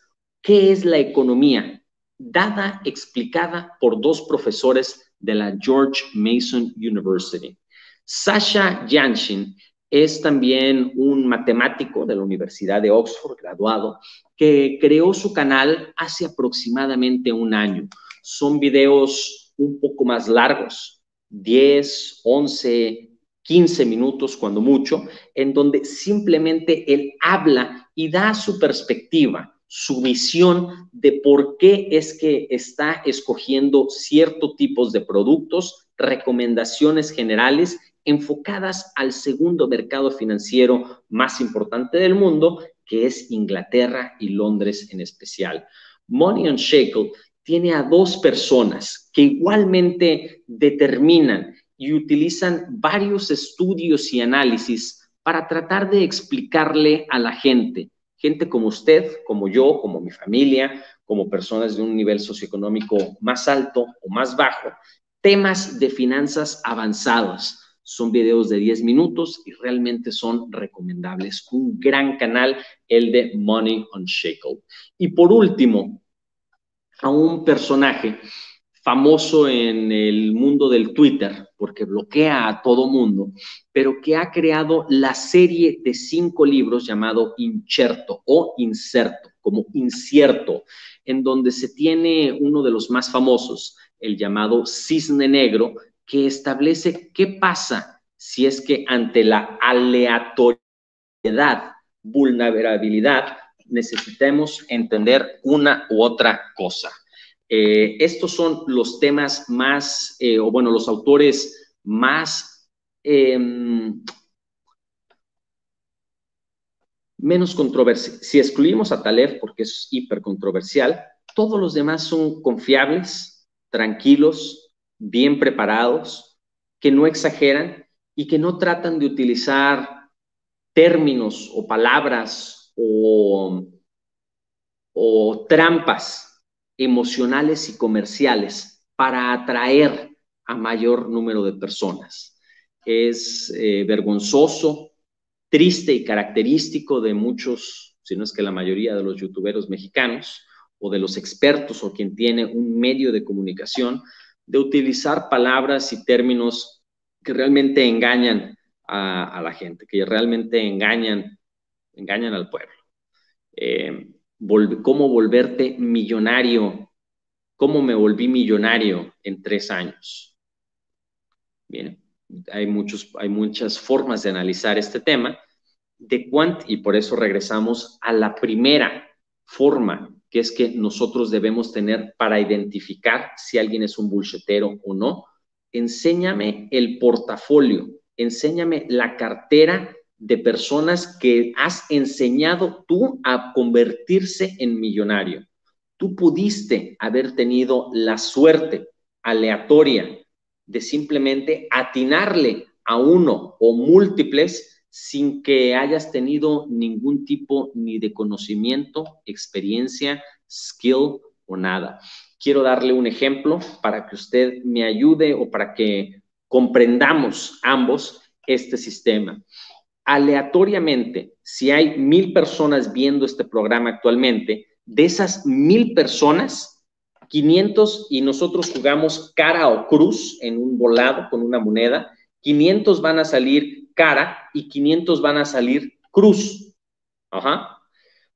qué es la economía, dada, explicada por dos profesores de la George Mason University. Sasha Yanshin es también un matemático de la Universidad de Oxford, graduado, que creó su canal hace aproximadamente un año. Son videos un poco más largos, 10, 11, 15 minutos cuando mucho, en donde simplemente él habla y da su perspectiva, su visión de por qué es que está escogiendo ciertos tipos de productos, recomendaciones generales enfocadas al segundo mercado financiero más importante del mundo, que es Inglaterra y Londres en especial. Money on Shackle tiene a dos personas que igualmente determinan y utilizan varios estudios y análisis para tratar de explicarle a la gente, gente como usted, como yo, como mi familia, como personas de un nivel socioeconómico más alto o más bajo, temas de finanzas avanzadas. Son videos de 10 minutos y realmente son recomendables. Un gran canal, el de Money on Shackle. Y por último, a un personaje famoso en el mundo del Twitter, porque bloquea a todo mundo, pero que ha creado la serie de cinco libros llamado Incerto o Inserto, como incierto, en donde se tiene uno de los más famosos, el llamado Cisne Negro, que establece qué pasa si es que ante la aleatoriedad, vulnerabilidad, necesitemos entender una u otra cosa. Eh, estos son los temas más, eh, o bueno, los autores más em, menos controversiales. Si excluimos a Taleb, porque es hiper controversial, todos los demás son confiables, tranquilos, bien preparados, que no exageran y que no tratan de utilizar términos o palabras o, trampas emocionales y comerciales para atraer a mayor número de personas. Es eh, vergonzoso, triste y característico de muchos, si no es que la mayoría de los youtuberos mexicanos o de los expertos o quien tiene un medio de comunicación, de utilizar palabras y términos que realmente engañan a, la gente, que realmente engañan, engañan al pueblo. Eh, cómo volverte millonario, cómo me volví millonario en tres años. Bien, hay, muchos, hay muchas formas de analizar este tema de Quant y por eso regresamos a la primera forma que es que nosotros debemos tener para identificar si alguien es un bullshetero o no. Enséñame el portafolio, enséñame la cartera de personas que has enseñado tú a convertirse en millonario. Tú pudiste haber tenido la suerte aleatoria de simplemente atinarle a uno o múltiples sin que hayas tenido ningún tipo ni de conocimiento, experiencia, skill o nada. Quiero darle un ejemplo para que usted me ayude o para que comprendamos ambos este sistema aleatoriamente, si hay mil personas viendo este programa actualmente, de esas mil personas, 500 y nosotros jugamos cara o cruz en un volado con una moneda, 500 van a salir cara y 500 van a salir cruz. Ajá.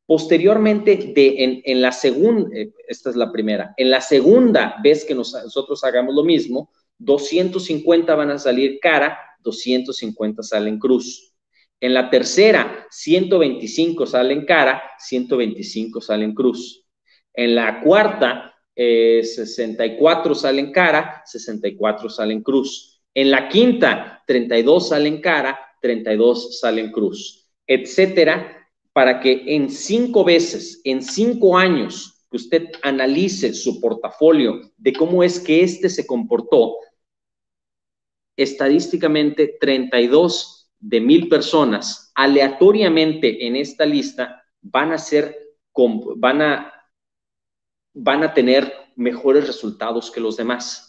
Posteriormente, en, la segunda, eh, esta es la primera, en la segunda vez que nosotros hagamos lo mismo, 250 van a salir cara, 250 salen cruz. En la tercera, 125 salen cara, 125 salen cruz. En la cuarta, 64 eh, salen cara, 64 salen cruz. En la quinta, 32 salen cara, 32 salen cruz, etcétera, para que en cinco veces, en cinco años, que usted analice su portafolio de cómo es que éste se comportó, estadísticamente 32 de mil personas aleatoriamente en esta lista van a ser, van a, van a tener mejores resultados que los demás.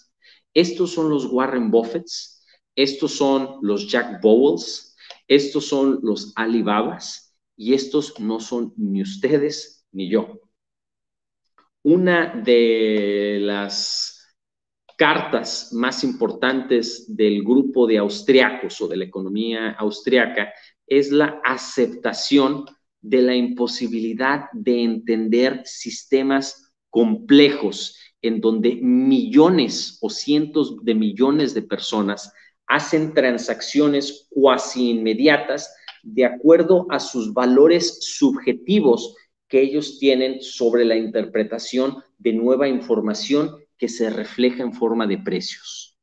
Estos son los Warren Buffetts, estos son los Jack Bowles, estos son los Alibabas y estos no son ni ustedes ni yo. Una de las cartas más importantes del grupo de austriacos o de la economía austriaca es la aceptación de la imposibilidad de entender sistemas complejos en donde millones o cientos de millones de personas hacen transacciones cuasi inmediatas de acuerdo a sus valores subjetivos que ellos tienen sobre la interpretación de nueva información que se refleja en forma de precios.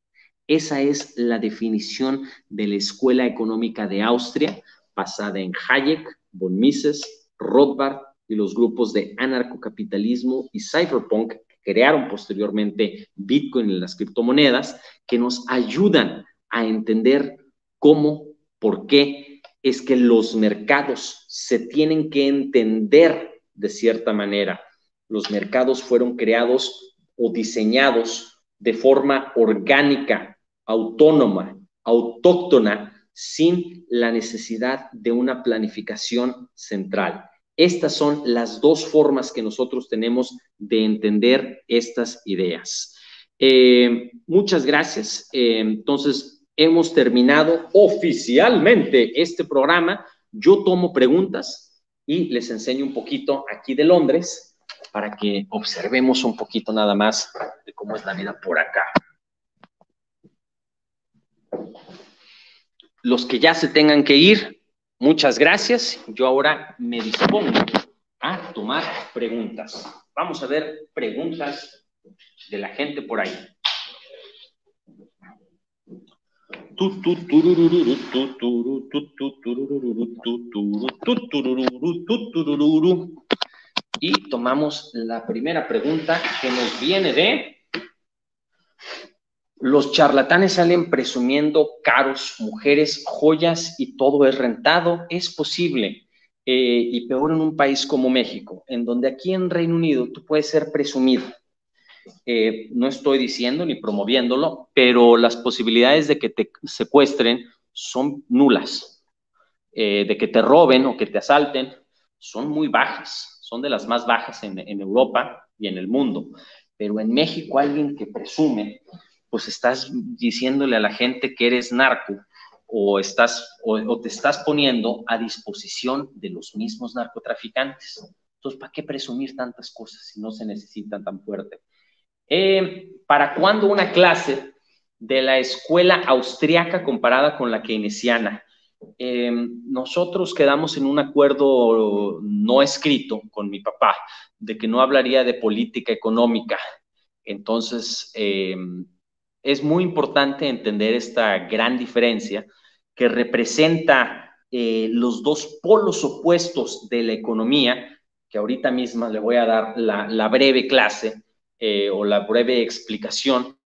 Esa es la definición de la Escuela Económica de Austria, basada en Hayek, von Mises, Rothbard y los grupos de anarcocapitalismo y cypherpunk que crearon posteriormente Bitcoin y las criptomonedas, que nos ayudan a entender cómo, por qué es que los mercados se tienen que entender de cierta manera. Los mercados fueron creados o diseñados de forma orgánica, autónoma, autóctona, sin la necesidad de una planificación central. Estas son las dos formas que nosotros tenemos de entender estas ideas. Eh, muchas gracias. Eh, entonces, hemos terminado oficialmente este programa. Yo tomo preguntas y les enseño un poquito aquí de Londres para que observemos un poquito nada más de cómo es la vida por acá. Los que ya se tengan que ir, muchas gracias. Yo ahora me dispongo a tomar preguntas. Vamos a ver preguntas de la gente por ahí. Y tomamos la primera pregunta que nos viene de los charlatanes salen presumiendo caros, mujeres, joyas y todo es rentado. Es posible. Eh, y peor en un país como México, en donde aquí en Reino Unido tú puedes ser presumido. Eh, no estoy diciendo ni promoviéndolo, pero las posibilidades de que te secuestren son nulas. Eh, de que te roben o que te asalten son muy bajas, son de las más bajas en, en Europa y en el mundo. Pero en México alguien que presume pues estás diciéndole a la gente que eres narco o, estás, o, te estás poniendo a disposición de los mismos narcotraficantes. Entonces, ¿para qué presumir tantas cosas si no se necesitan tan fuerte? Eh, ¿Para cuándo una clase de la escuela austriaca comparada con la keynesiana? Eh, nosotros quedamos en un acuerdo no escrito con mi papá de que no hablaría de política económica. Entonces, eh, es muy importante entender esta gran diferencia que representa eh, los dos polos opuestos de la economía, que ahorita misma le voy a dar la, breve clase eh, o la breve explicación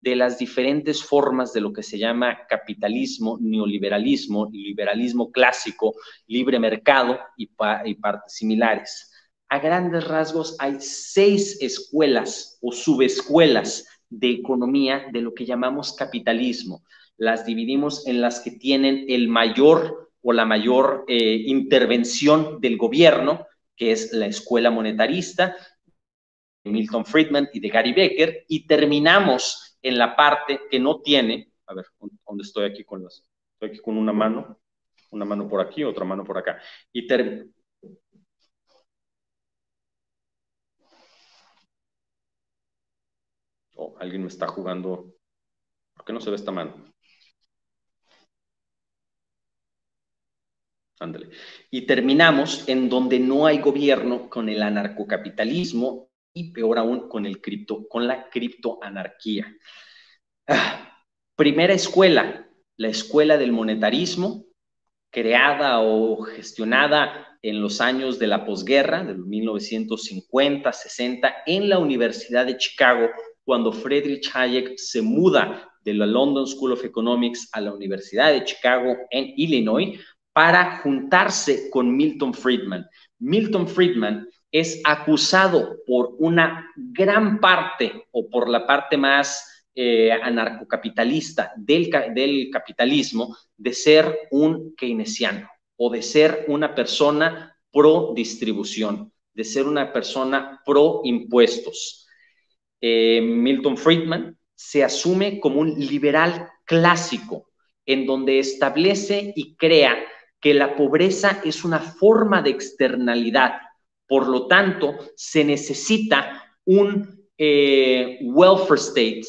de las diferentes formas de lo que se llama capitalismo, neoliberalismo, liberalismo clásico, libre mercado y, y partes similares. A grandes rasgos hay seis escuelas o subescuelas de economía de lo que llamamos capitalismo. Las dividimos en las que tienen el mayor o la mayor eh, intervención del gobierno, que es la escuela monetarista, de Milton Friedman y de Gary Becker, y terminamos en la parte que no tiene, a ver, ¿dónde estoy aquí con las? Estoy aquí con una mano, una mano por aquí, otra mano por acá. Y ter, alguien me está jugando. ¿Por qué no se ve esta mano? Ándale. Y terminamos en donde no hay gobierno con el anarcocapitalismo y peor aún con el cripto, con la criptoanarquía. Ah, primera escuela, la escuela del monetarismo, creada o gestionada en los años de la posguerra, de 1950, 60, en la Universidad de Chicago cuando Friedrich Hayek se muda de la London School of Economics a la Universidad de Chicago en Illinois para juntarse con Milton Friedman. Milton Friedman es acusado por una gran parte o por la parte más eh, anarcocapitalista del, del capitalismo de ser un keynesiano o de ser una persona pro distribución, de ser una persona pro impuestos. Eh, Milton Friedman se asume como un liberal clásico, en donde establece y crea que la pobreza es una forma de externalidad. Por lo tanto, se necesita un eh, welfare state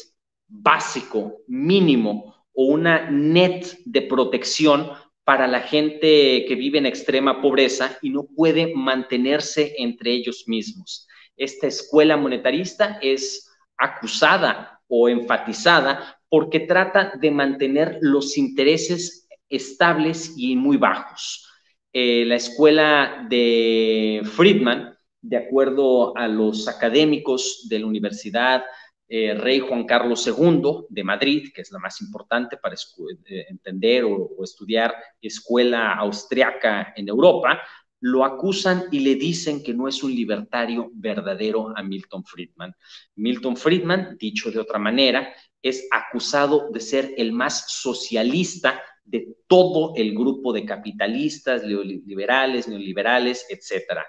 básico, mínimo, o una net de protección para la gente que vive en extrema pobreza y no puede mantenerse entre ellos mismos. Esta escuela monetarista es acusada o enfatizada porque trata de mantener los intereses estables y muy bajos. Eh, la escuela de Friedman, de acuerdo a los académicos de la Universidad eh, Rey Juan Carlos II de Madrid, que es la más importante para eh, entender o, o, estudiar escuela austriaca en Europa, lo acusan y le dicen que no es un libertario verdadero a Milton Friedman. Milton Friedman, dicho de otra manera, es acusado de ser el más socialista de todo el grupo de capitalistas, neoliberales, neoliberales, etc.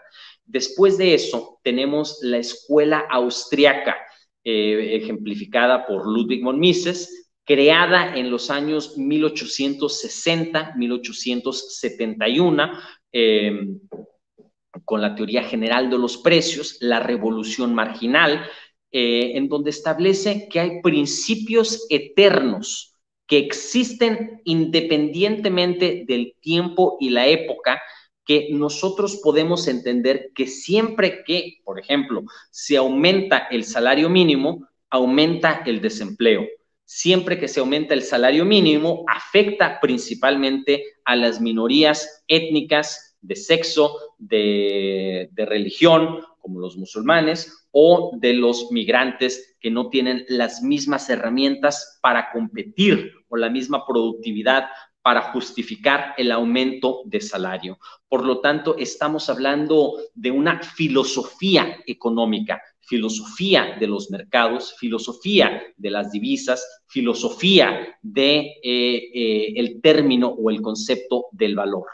Después de eso, tenemos la escuela austriaca, eh, ejemplificada por Ludwig von Mises, creada en los años 1860-1871, em, con la teoría general de los precios, la revolución marginal, eh, en donde establece que hay principios eternos que existen independientemente del tiempo y la época que nosotros podemos entender que siempre que, por ejemplo, se aumenta el salario mínimo, aumenta el desempleo. Siempre que se aumenta el salario mínimo, afecta principalmente a las minorías étnicas de sexo, de, de religión, como los musulmanes, o de los migrantes que no tienen las mismas herramientas para competir o la misma productividad para justificar el aumento de salario. Por lo tanto, estamos hablando de una filosofía económica, filosofía de los mercados, filosofía de las divisas, filosofía de eh, eh, el término o el concepto del valor.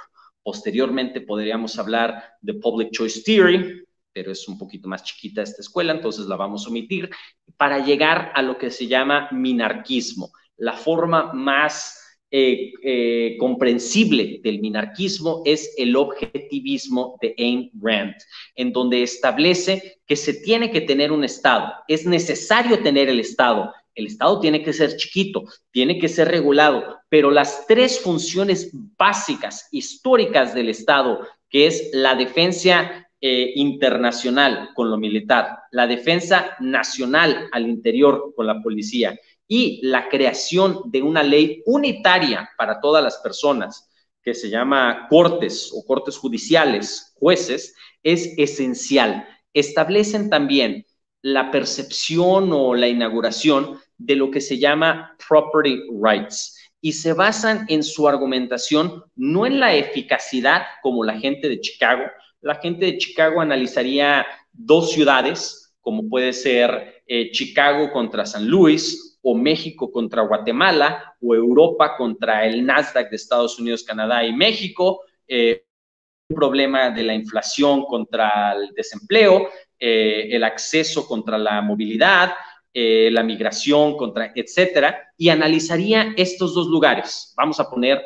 Posteriormente podríamos hablar de Public Choice Theory, pero es un poquito más chiquita esta escuela, entonces la vamos a omitir, para llegar a lo que se llama minarquismo, la forma más eh, eh, comprensible del minarquismo es el objetivismo de Ayn Rand, en donde establece que se tiene que tener un Estado, es necesario tener el Estado, el Estado tiene que ser chiquito, tiene que ser regulado, pero las tres funciones básicas, históricas del Estado, que es la defensa eh, internacional con lo militar, la defensa nacional al interior con la policía y la creación de una ley unitaria para todas las personas, que se llama cortes o cortes judiciales, jueces, es esencial. Establecen también la percepción o la inauguración de lo que se llama property rights y se basan en su argumentación no en la eficacidad como la gente de Chicago. La gente de Chicago analizaría dos ciudades, como puede ser eh, Chicago contra San Luis o México contra Guatemala, o Europa contra el Nasdaq de Estados Unidos, Canadá y México, eh, un problema de la inflación contra el desempleo, eh, el acceso contra la movilidad, eh, la migración contra, etcétera, y analizaría estos dos lugares. Vamos a poner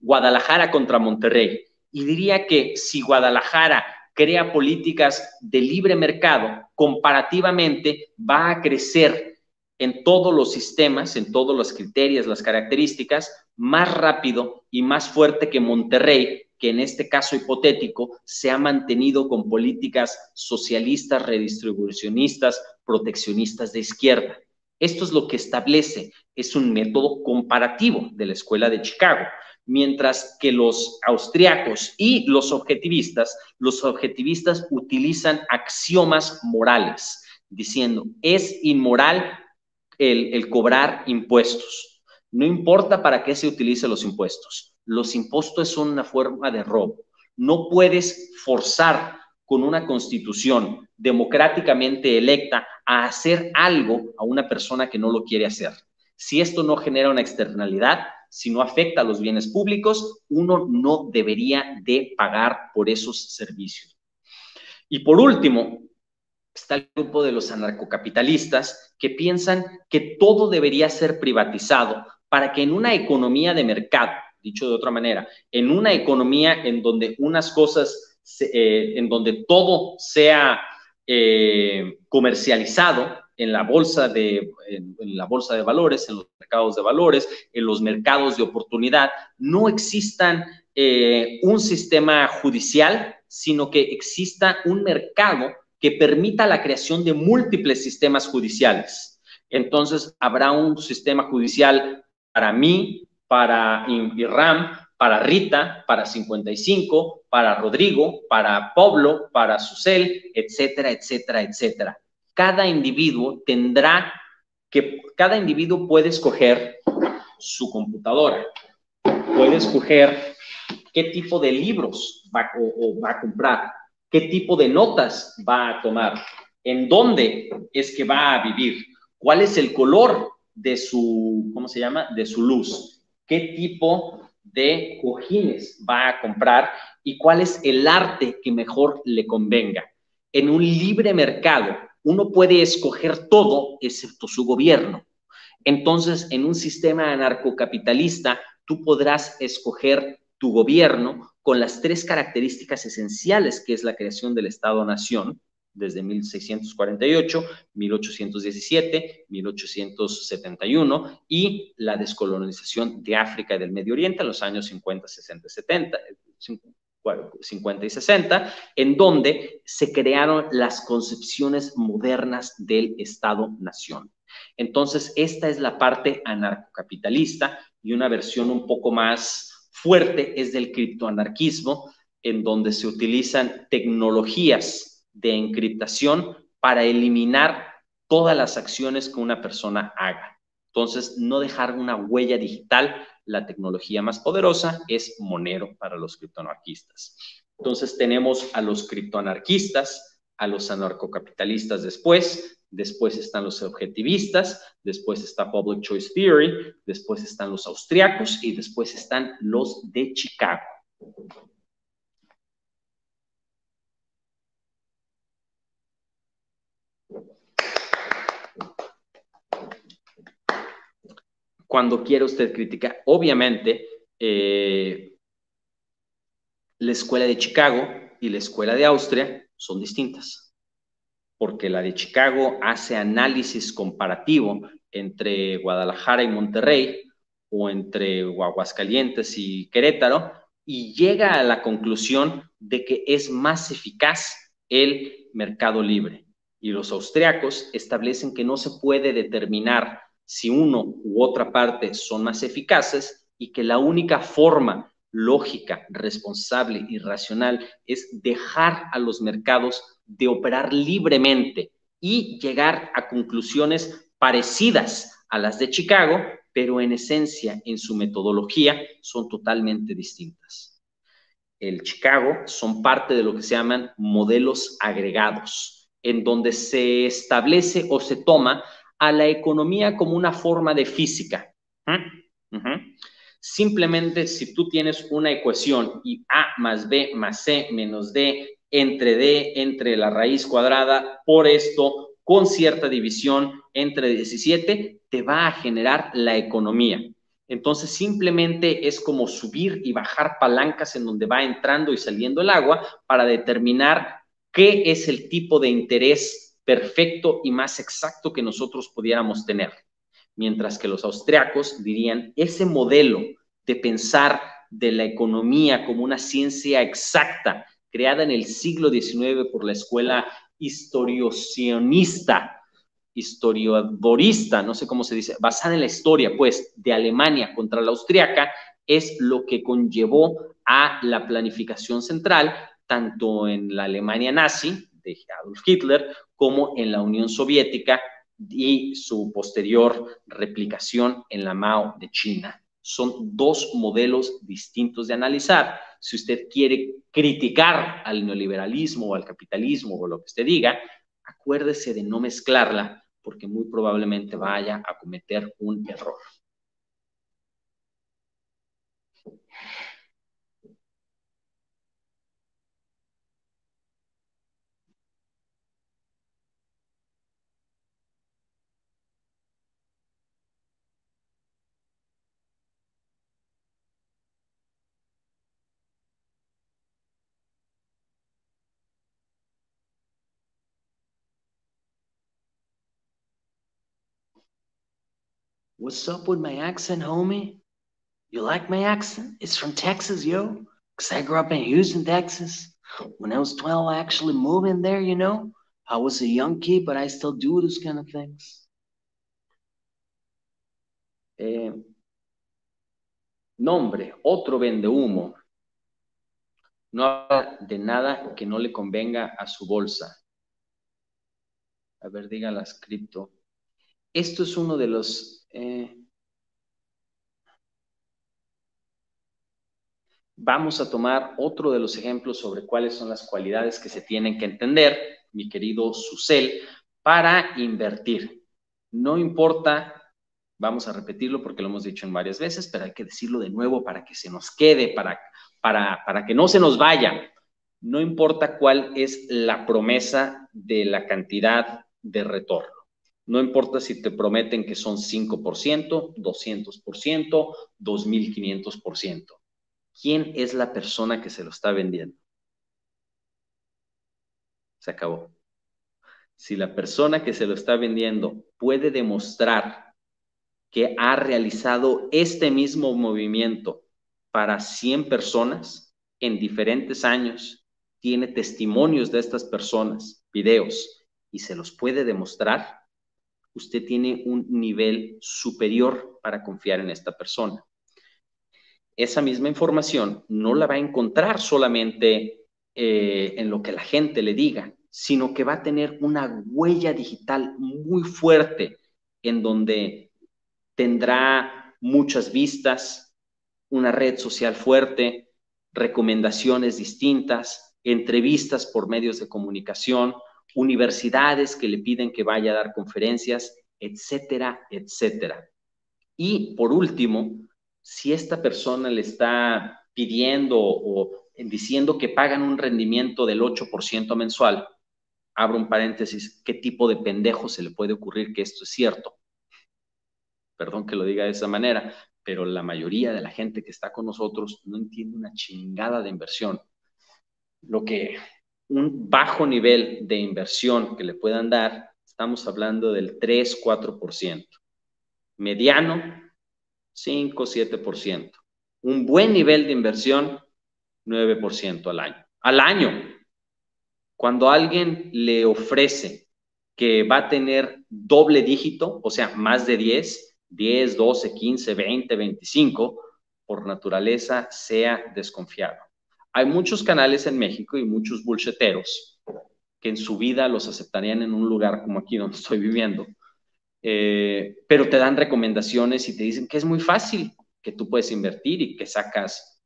Guadalajara contra Monterrey. Y diría que si Guadalajara crea políticas de libre mercado, comparativamente va a crecer en todos los sistemas, en todos los criterios, las características, más rápido y más fuerte que Monterrey, que en este caso hipotético se ha mantenido con políticas socialistas, redistribucionistas, proteccionistas de izquierda. Esto es lo que establece, es un método comparativo de la Escuela de Chicago, mientras que los austriacos y los objetivistas, los objetivistas utilizan axiomas morales, diciendo, es inmoral el, cobrar impuestos. No importa para qué se utilicen los impuestos. Los impuestos son una forma de robo. No puedes forzar con una constitución democráticamente electa a hacer algo a una persona que no lo quiere hacer. Si esto no genera una externalidad, si no afecta a los bienes públicos, uno no debería de pagar por esos servicios. Y por último, está el grupo de los anarcocapitalistas que piensan que todo debería ser privatizado para que en una economía de mercado, dicho de otra manera, en una economía en donde unas cosas, eh, en donde todo sea eh, comercializado en la bolsa de en, la bolsa de valores, en los mercados de valores, en los mercados de oportunidad, no existan eh, un sistema judicial, sino que exista un mercado que permita la creación de múltiples sistemas judiciales. Entonces, habrá un sistema judicial para mí, para Irram, para Rita, para 55, para Rodrigo, para Pablo, para Susel, etcétera, etcétera, etcétera. Cada individuo tendrá que, cada individuo puede escoger su computadora, puede escoger qué tipo de libros va a comprar, qué tipo de notas va a tomar, en dónde es que va a vivir, cuál es el color de su, ¿cómo se llama? De su luz, qué tipo de cojines va a comprar y cuál es el arte que mejor le convenga. En un libre mercado, uno puede escoger todo excepto su gobierno. Entonces, en un sistema anarcocapitalista, tú podrás escoger tu gobierno con las tres características esenciales que es la creación del Estado-Nación desde 1648, 1817, 1871 y la descolonización de África y del Medio Oriente en los años 50, 60, 70, 50 y 60, en donde se crearon las concepciones modernas del Estado-Nación. Entonces, esta es la parte anarcocapitalista y una versión un poco más fuerte es del criptoanarquismo, en donde se utilizan tecnologías de encriptación para eliminar todas las acciones que una persona haga. Entonces, no dejar una huella digital, la tecnología más poderosa es Monero para los criptoanarquistas. Entonces, tenemos a los criptoanarquistas, a los anarcocapitalistas después, después están los objetivistas, después está Public Choice Theory, después están los austriacos y después están los de Chicago. Cuando quiere usted criticar, obviamente, eh, la escuela de Chicago y la escuela de Austria son distintas porque la de Chicago hace análisis comparativo entre Guadalajara y Monterrey o entre Aguascalientes y Querétaro y llega a la conclusión de que es más eficaz el mercado libre. Y los austriacos establecen que no se puede determinar si uno u otra parte son más eficaces y que la única forma lógica, responsable y racional es dejar a los mercados de operar libremente y llegar a conclusiones parecidas a las de Chicago, pero en esencia, en su metodología, son totalmente distintas. El Chicago son parte de lo que se llaman modelos agregados, en donde se establece o se toma a la economía como una forma de física. Simplemente si tú tienes una ecuación y A más B más C menos D entre D entre la raíz cuadrada por esto con cierta división entre 17, te va a generar la economía. Entonces simplemente es como subir y bajar palancas en donde va entrando y saliendo el agua para determinar qué es el tipo de interés perfecto y más exacto que nosotros pudiéramos tener mientras que los austriacos dirían ese modelo de pensar de la economía como una ciencia exacta, creada en el siglo XIX por la escuela historiocionista, historiadorista, no sé cómo se dice, basada en la historia, pues, de Alemania contra la austriaca, es lo que conllevó a la planificación central, tanto en la Alemania nazi de Adolf Hitler como en la Unión Soviética y su posterior replicación en la Mao de China. Son dos modelos distintos de analizar. Si usted quiere criticar al neoliberalismo o al capitalismo o lo que usted diga, acuérdese de no mezclarla porque muy probablemente vaya a cometer un error. What's up with my accent, homie? You like my accent? It's from Texas, yo. Because I grew up in Houston, Texas. When I was 12, I actually moved in there, you know. I was a young kid, but I still do those kind of things. Eh, nombre, otro vende humo. No habla de nada que no le convenga a su bolsa. A ver, diga las cripto. Esto es uno de los... Eh, vamos a tomar otro de los ejemplos sobre cuáles son las cualidades que se tienen que entender, mi querido Susel, para invertir. No importa, vamos a repetirlo porque lo hemos dicho en varias veces, pero hay que decirlo de nuevo para que se nos quede, para, para, para que no se nos vaya. No importa cuál es la promesa de la cantidad de retorno. No importa si te prometen que son 5%, 200%, 2500%. ¿Quién es la persona que se lo está vendiendo? Se acabó. Si la persona que se lo está vendiendo puede demostrar que ha realizado este mismo movimiento para 100 personas en diferentes años, tiene testimonios de estas personas, videos, y se los puede demostrar, usted tiene un nivel superior para confiar en esta persona. Esa misma información no la va a encontrar solamente eh, en lo que la gente le diga, sino que va a tener una huella digital muy fuerte en donde tendrá muchas vistas, una red social fuerte, recomendaciones distintas, entrevistas por medios de comunicación, universidades que le piden que vaya a dar conferencias, etcétera, etcétera. Y por último, si esta persona le está pidiendo o diciendo que pagan un rendimiento del 8% mensual, abro un paréntesis, ¿qué tipo de pendejo se le puede ocurrir que esto es cierto? Perdón que lo diga de esa manera, pero la mayoría de la gente que está con nosotros no entiende una chingada de inversión. Lo que un bajo nivel de inversión que le puedan dar, estamos hablando del 3, 4%. Mediano, 5, 7%. Un buen nivel de inversión, 9% al año. Al año. Cuando alguien le ofrece que va a tener doble dígito, o sea, más de 10, 10, 12, 15, 20, 25, por naturaleza sea desconfiado. Hay muchos canales en México y muchos bullsheteros que en su vida los aceptarían en un lugar como aquí donde estoy viviendo, eh, pero te dan recomendaciones y te dicen que es muy fácil, que tú puedes invertir y que sacas,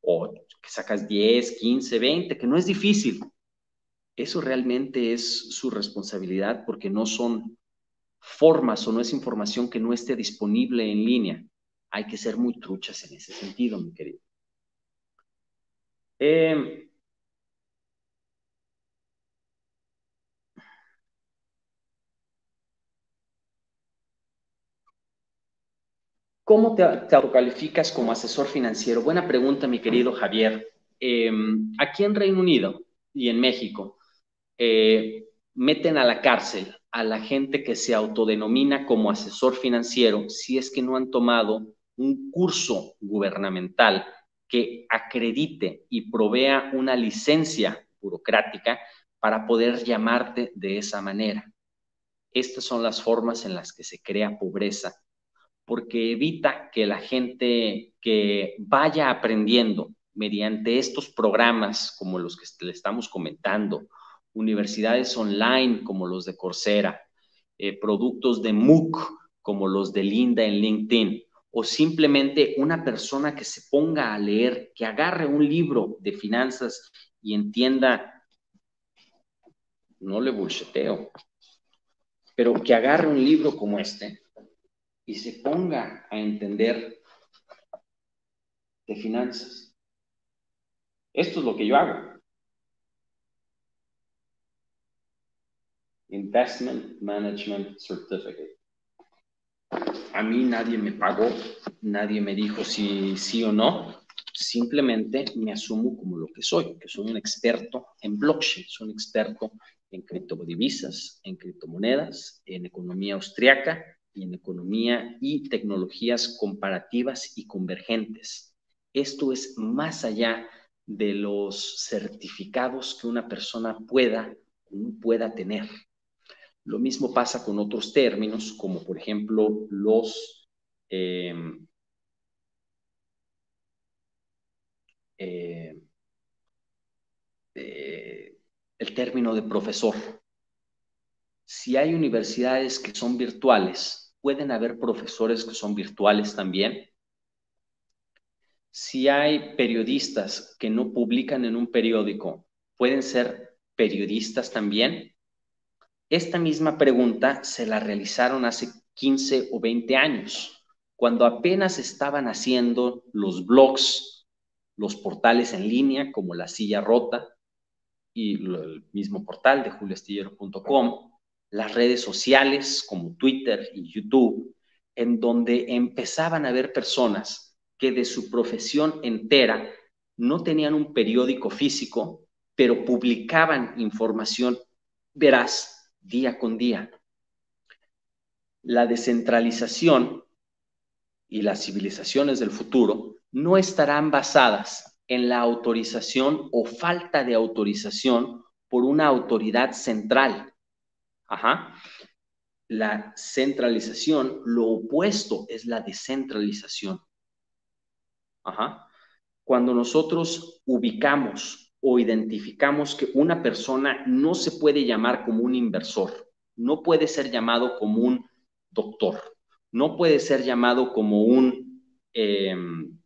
o que sacas 10, 15, 20, que no es difícil. Eso realmente es su responsabilidad porque no son formas o no es información que no esté disponible en línea. Hay que ser muy truchas en ese sentido, mi querido. Eh, ¿Cómo te, autocalificas como asesor financiero? Buena pregunta, mi querido Javier. Em, aquí en Reino Unido y en México, eh, meten a la cárcel a la gente que se autodenomina como asesor financiero si es que no han tomado un curso gubernamental que acredite y provea una licencia burocrática para poder llamarte de esa manera. Estas son las formas en las que se crea pobreza, porque evita que la gente que vaya aprendiendo mediante estos programas como los que le estamos comentando, universidades online como los de Coursera, eh, productos de MOOC como los de Linda en LinkedIn, o simplemente una persona que se ponga a leer, que agarre un libro de finanzas y entienda, no le bullsheteo, pero que agarre un libro como este y se ponga a entender de finanzas. Esto es lo que yo hago. Investment Management Certificate. A mí nadie me pagó, nadie me dijo si sí o no. Simplemente me asumo como lo que soy, que soy un experto en blockchain, soy un experto en criptodivisas, en criptomonedas, en economía austriaca y en economía y tecnologías comparativas y convergentes. Esto es más allá de los certificados que una persona pueda pueda tener. Lo mismo pasa con otros términos, como por ejemplo los em, eh, eh, el término de profesor. Si hay universidades que son virtuales, pueden haber profesores que son virtuales también. Si hay periodistas que no publican en un periódico, pueden ser periodistas también. Esta misma pregunta se la realizaron hace 15 o 20 años, cuando apenas estaban haciendo los blogs, los portales en línea como La Silla Rota y el mismo portal de juliastillero.com, las redes sociales como Twitter y YouTube, en donde empezaban a ver personas que de su profesión entera no tenían un periódico físico, pero publicaban información veraz día con día. La descentralización y las civilizaciones del futuro no estarán basadas en la autorización o falta de autorización por una autoridad central. Ajá. La centralización, lo opuesto es la descentralización. Ajá. Cuando nosotros ubicamos o identificamos que una persona no se puede llamar como un inversor, no puede ser llamado como un doctor, no puede ser llamado como un em,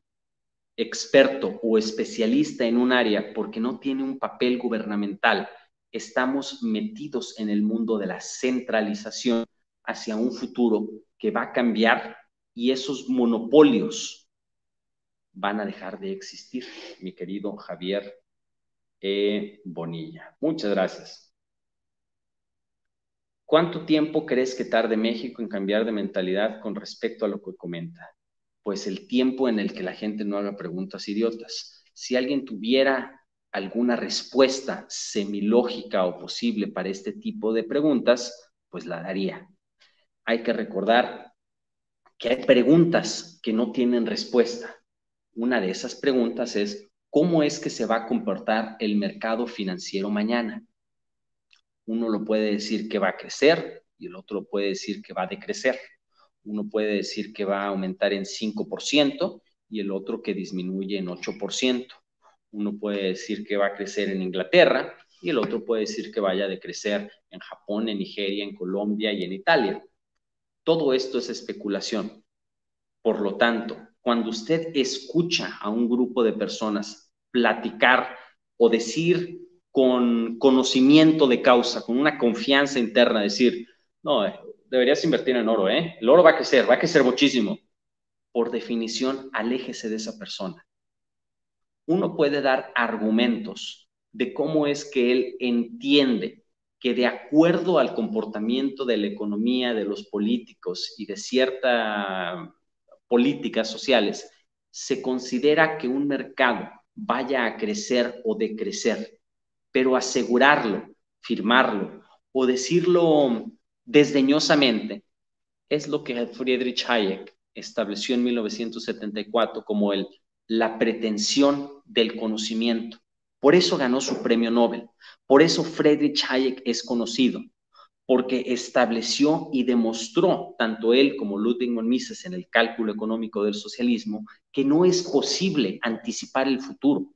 experto o especialista en un área porque no tiene un papel gubernamental. Estamos metidos en el mundo de la centralización hacia un futuro que va a cambiar y esos monopolios van a dejar de existir, mi querido Javier e. Bonilla. Muchas gracias. ¿Cuánto tiempo crees que tarde México en cambiar de mentalidad con respecto a lo que comenta? Pues el tiempo en el que la gente no haga preguntas idiotas. Si alguien tuviera alguna respuesta semilógica o posible para este tipo de preguntas, pues la daría. Hay que recordar que hay preguntas que no tienen respuesta. Una de esas preguntas es, ¿Cómo es que se va a comportar el mercado financiero mañana? Uno lo puede decir que va a crecer y el otro puede decir que va a decrecer. Uno puede decir que va a aumentar en 5% y el otro que disminuye en 8%. Uno puede decir que va a crecer en Inglaterra y el otro puede decir que vaya a decrecer en Japón, en Nigeria, en Colombia y en Italia. Todo esto es especulación. Por lo tanto, cuando usted escucha a un grupo de personas platicar o decir con conocimiento de causa, con una confianza interna, decir, no, eh, deberías invertir en oro, ¿eh? El oro va a crecer, va a crecer muchísimo. Por definición, aléjese de esa persona. Uno puede dar argumentos de cómo es que él entiende que de acuerdo al comportamiento de la economía, de los políticos y de cierta políticas sociales, se considera que un mercado vaya a crecer o decrecer, pero asegurarlo, firmarlo o decirlo desdeñosamente es lo que Friedrich Hayek estableció en 1974 como el, la pretensión del conocimiento. Por eso ganó su premio Nobel. Por eso Friedrich Hayek es conocido porque estableció y demostró, tanto él como Ludwig von Mises en el cálculo económico del socialismo, que no es posible anticipar el futuro.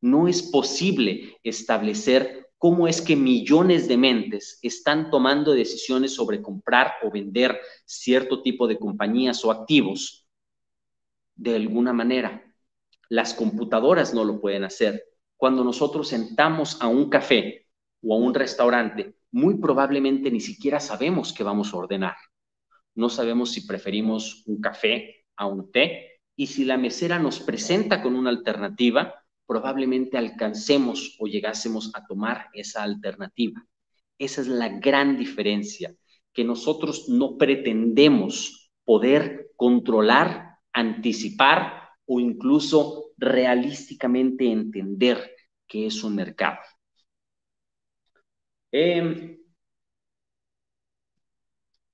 No es posible establecer cómo es que millones de mentes están tomando decisiones sobre comprar o vender cierto tipo de compañías o activos de alguna manera. Las computadoras no lo pueden hacer. Cuando nosotros sentamos a un café o a un restaurante, muy probablemente ni siquiera sabemos qué vamos a ordenar. No sabemos si preferimos un café a un té y si la mesera nos presenta con una alternativa, probablemente alcancemos o llegásemos a tomar esa alternativa. Esa es la gran diferencia, que nosotros no pretendemos poder controlar, anticipar o incluso realísticamente entender qué es un mercado. Em,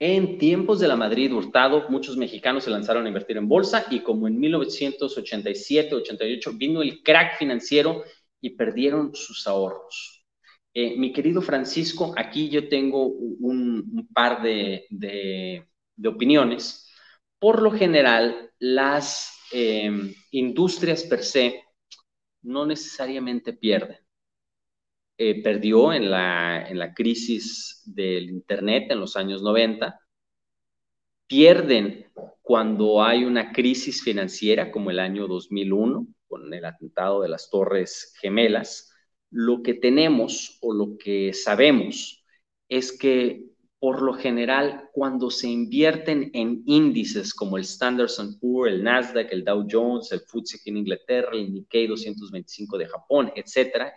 En tiempos de la Madrid Hurtado, muchos mexicanos se lanzaron a invertir en bolsa y como en 1987-88 vino el crack financiero y perdieron sus ahorros. Eh, mi querido Francisco, aquí yo tengo un, par de, opiniones. Por lo general, las em, industrias per se no necesariamente pierden. Eh, perdió en la, en la crisis del Internet en los años 90, pierden cuando hay una crisis financiera como el año 2001, con el atentado de las Torres Gemelas, lo que tenemos o lo que sabemos es que por lo general cuando se invierten en índices como el Standard Poor's, el Nasdaq, el Dow Jones, el FTSE en Inglaterra, el Nikkei 225 de Japón, etcétera,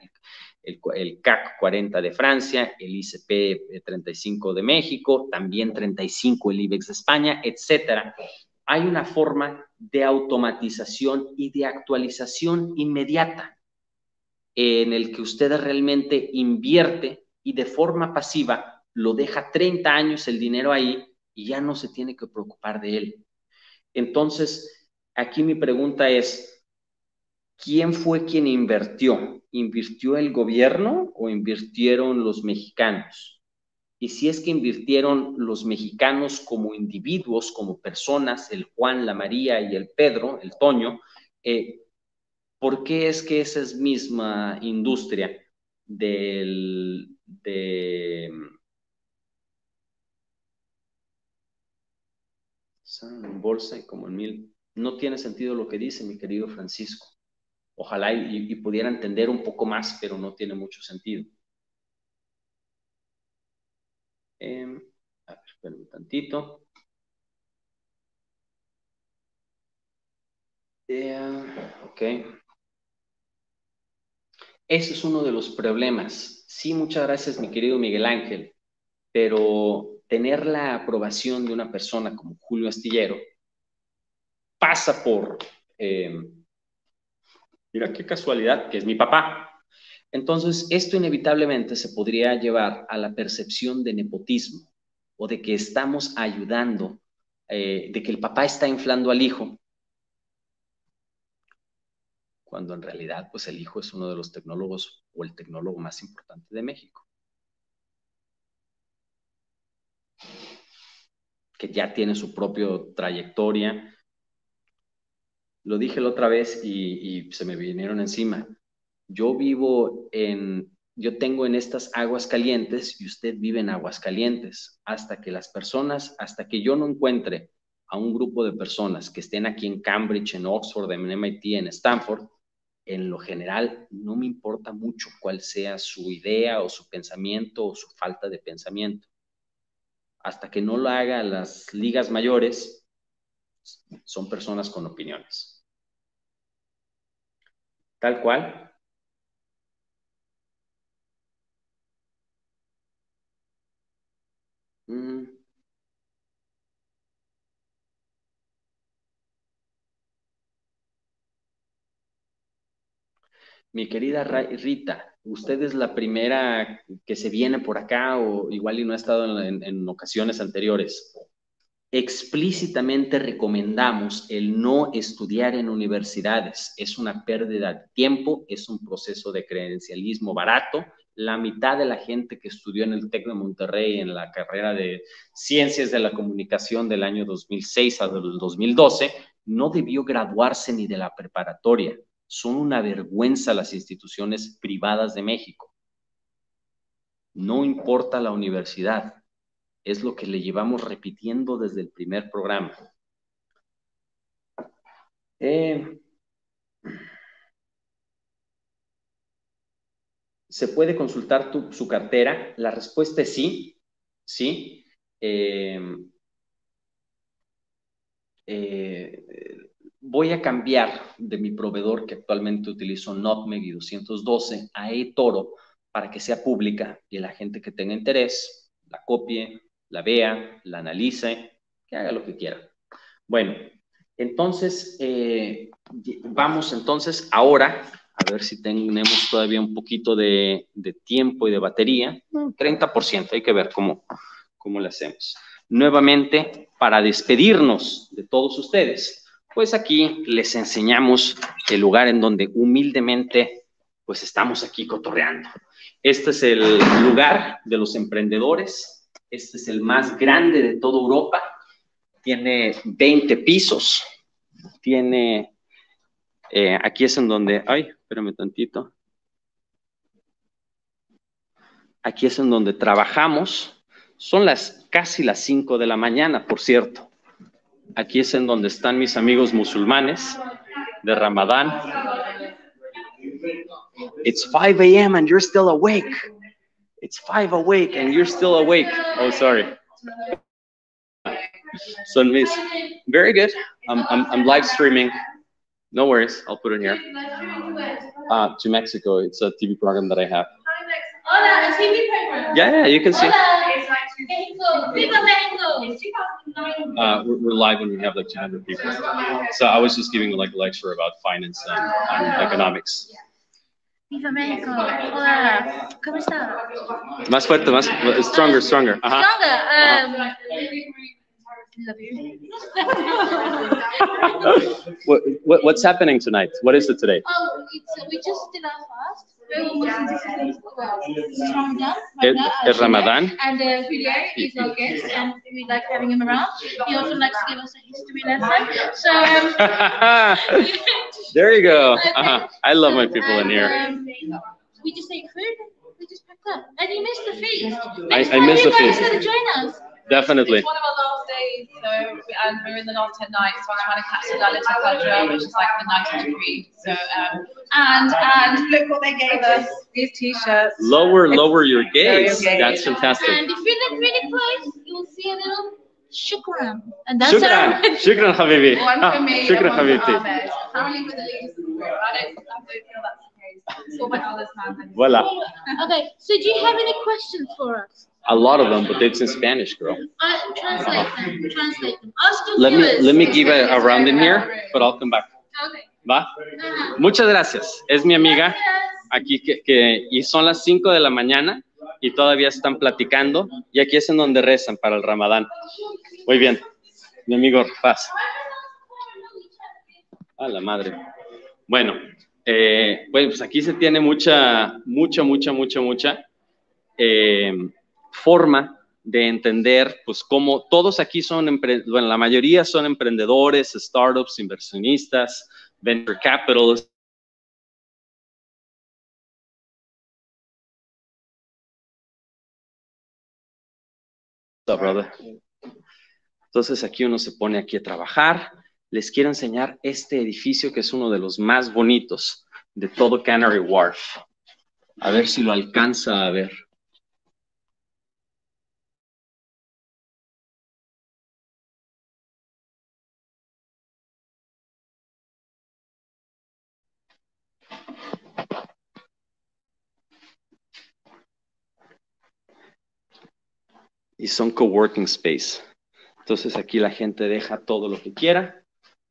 el, CAC 40 de Francia, el ICP 35 de México, también 35 el IBEX de España, etcétera. Hay una forma de automatización y de actualización inmediata en el que usted realmente invierte y de forma pasiva lo deja 30 años el dinero ahí y ya no se tiene que preocupar de él. Entonces, aquí mi pregunta es, ¿quién fue quien invirtió? ¿Invirtió el gobierno o invirtieron los mexicanos? Y si es que invirtieron los mexicanos como individuos, como personas, el Juan, la María y el Pedro, el Toño, eh, ¿por qué es que esa es misma industria del, de bolsa y como en mil. No tiene sentido lo que dice mi querido Francisco. Ojalá y, pudiera entender un poco más, pero no tiene mucho sentido. Em, a ver, espera un tantito. Eh, ok. Ese es uno de los problemas. Sí, muchas gracias, mi querido Miguel Ángel, pero tener la aprobación de una persona como Julio Astillero pasa por em, Mira qué casualidad, que es mi papá. Entonces, esto inevitablemente se podría llevar a la percepción de nepotismo o de que estamos ayudando, eh, de que el papá está inflando al hijo, cuando en realidad, pues el hijo es uno de los tecnólogos o el tecnólogo más importante de México. que ya tiene su propia trayectoria, lo dije la otra vez y, se me vinieron encima. Yo vivo en, yo tengo en estas aguas calientes y usted vive en aguas calientes. Hasta que las personas, hasta que yo no encuentre a un grupo de personas que estén aquí en Cambridge, en Oxford, en MIT, en Stanford, en lo general no me importa mucho cuál sea su idea o su pensamiento o su falta de pensamiento. Hasta que no lo haga las ligas mayores, son personas con opiniones. Tal cual. Mm. Mi querida Rita, usted es la primera que se viene por acá o igual y no ha estado en ocasiones anteriores explícitamente recomendamos el no estudiar en universidades. Es una pérdida de tiempo, es un proceso de credencialismo barato. La mitad de la gente que estudió en el TEC de Monterrey en la carrera de Ciencias de la Comunicación del año 2006 a 2012 no debió graduarse ni de la preparatoria. Son una vergüenza las instituciones privadas de México. No importa la universidad, es lo que le llevamos repitiendo desde el primer programa. Eh, ¿Se puede consultar su cartera? La respuesta es sí, sí. Eh, eh, voy a cambiar de mi proveedor que actualmente utilizo Notmeg y 212 a eToro para que sea pública y la gente que tenga interés la copie, la vea, la analice, que haga lo que quiera. Bueno, entonces, eh, vamos entonces ahora, a ver si tenemos todavía un poquito de, tiempo y de batería. 30%, hay que ver cómo, cómo le hacemos. nuevamente para despedirnos de todos ustedes, pues aquí les enseñamos el lugar en donde humildemente pues estamos aquí cotorreando. Este es el lugar de los emprendedores, este es el más grande de toda Europa, tiene 20 pisos, tiene, eh, aquí es en donde, ay, espérame tantito, aquí es en donde trabajamos, son las casi las 5 de la mañana, por cierto. Aquí es en donde están mis amigos musulmanes de Ramadán. It's 5 a.m. and you're still awake. It's 5 awake and you're still awake. Oh, sorry. So, Miss, very good. I'm, I'm, I'm live streaming. No worries. I'll put it here. Uh, to Mexico. It's a TV program that I have. Hola, a TV program. Yeah, yeah, you can see. Uh, we're, we're live when we have like 200 people. So I was just giving like a lecture about finance and, and economics. Viva Mexico. Hola, ¿cómo está? Más fuerte, más stronger, stronger. Ajá. Stronger. Um, love you. What, what, what's happening tonight? What is it today? Oh, it's, uh, we just did our fast. We're almost into well, it's Ramadan. Es- Ramadan. And uh, Julio is our guest, and we like having him around. He also likes to give us a history lesson. So, um, <laughs> there you go. <laughs> Uh-huh. I love my people in here. Um, we just ate food. We just packed up, and you missed the feast. I- Next I missed the feast. join us. Definitely. It's one of our last days, so and we're in the last ten nights, so I'm trying to catch the Lalita Qadra, which is like the 90th degree. So um, and and look what they gave us these t-shirts. Lower, lower your gaze. gaze. That's fantastic. And if you look really close, you'll see a little shukran. And that's our Shukran. <laughs> Shukran, Habibi. One Ah, for me, Shukran, and one for Habibti. Ahmed. Apparently we're the leaders of the group. I don't, I don't feel that's Voila. Okay, so do you have any questions for us? A lot of them, but it's in Spanish, girl. I translate them. Translate them. Let me let me give a, a round in here, but I'll come back. Okay. ¿Va? Ajá. Muchas gracias. Es mi amiga Gracias. aquí que, que- y son las 5 de la mañana y todavía están platicando y aquí es en donde rezan para el Ramadán. Muy bien. Mi amigo Paz. A la madre. Bueno, eh, bueno, pues aquí se tiene mucha, mucha, mucha, mucha, mucha eh, forma de entender, pues cómo todos aquí son, bueno, la mayoría son emprendedores, startups, inversionistas, venture capitalists. Brother? Entonces aquí uno se pone aquí a trabajar. Les quiero enseñar este edificio que es uno de los más bonitos de todo Canary Wharf. A ver si lo alcanza a ver. Y son coworking space. Entonces aquí la gente deja todo lo que quiera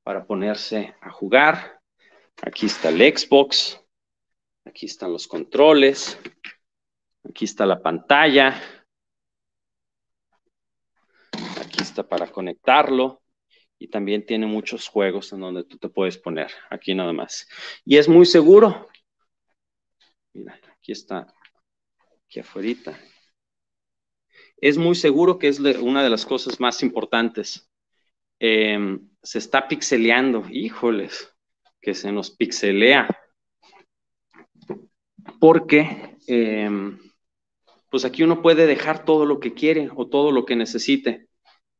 para ponerse a jugar. Aquí está el Xbox. Aquí están los controles. Aquí está la pantalla. Aquí está para conectarlo. Y también tiene muchos juegos en donde tú te puedes poner. Aquí nada más. Y es muy seguro. Mira, aquí está. Aquí afuera. Es muy seguro que es una de las cosas más importantes. Eh, se está pixeleando. Híjoles, que se nos pixelea porque eh, pues aquí uno puede dejar todo lo que quiere o todo lo que necesite.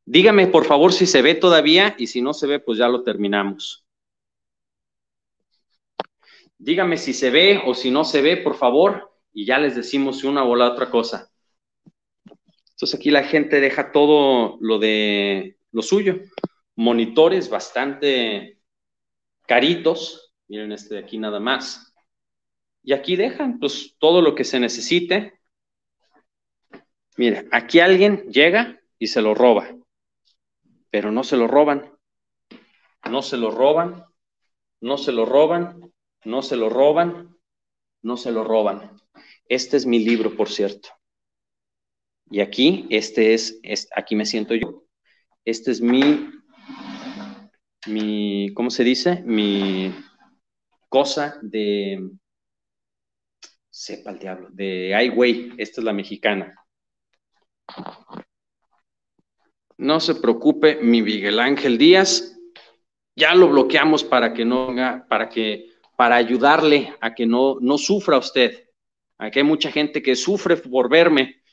Dígame por favor si se ve todavía y si no se ve, pues ya lo terminamos. Dígame si se ve o si no se ve, por favor, y ya les decimos una o la otra cosa. Entonces aquí la gente deja todo lo de lo suyo. Monitores bastante caritos. Miren este de aquí nada más. Y aquí dejan pues todo lo que se necesite. Mira, aquí alguien llega y se lo roba. Pero no se lo roban. No se lo roban. No se lo roban. No se lo roban. No se lo roban. Este es mi libro, por cierto. Y aquí, este es, es, aquí me siento yo. Este es mi, mi, ¿cómo se dice? Mi cosa de, sepa el diablo, de Ai Weiwei. Esta es la mexicana. No se preocupe, mi Miguel Ángel Díaz, ya lo bloqueamos para que no, para que, para ayudarle a que no, no sufra usted. Aquí hay mucha gente que sufre por verme.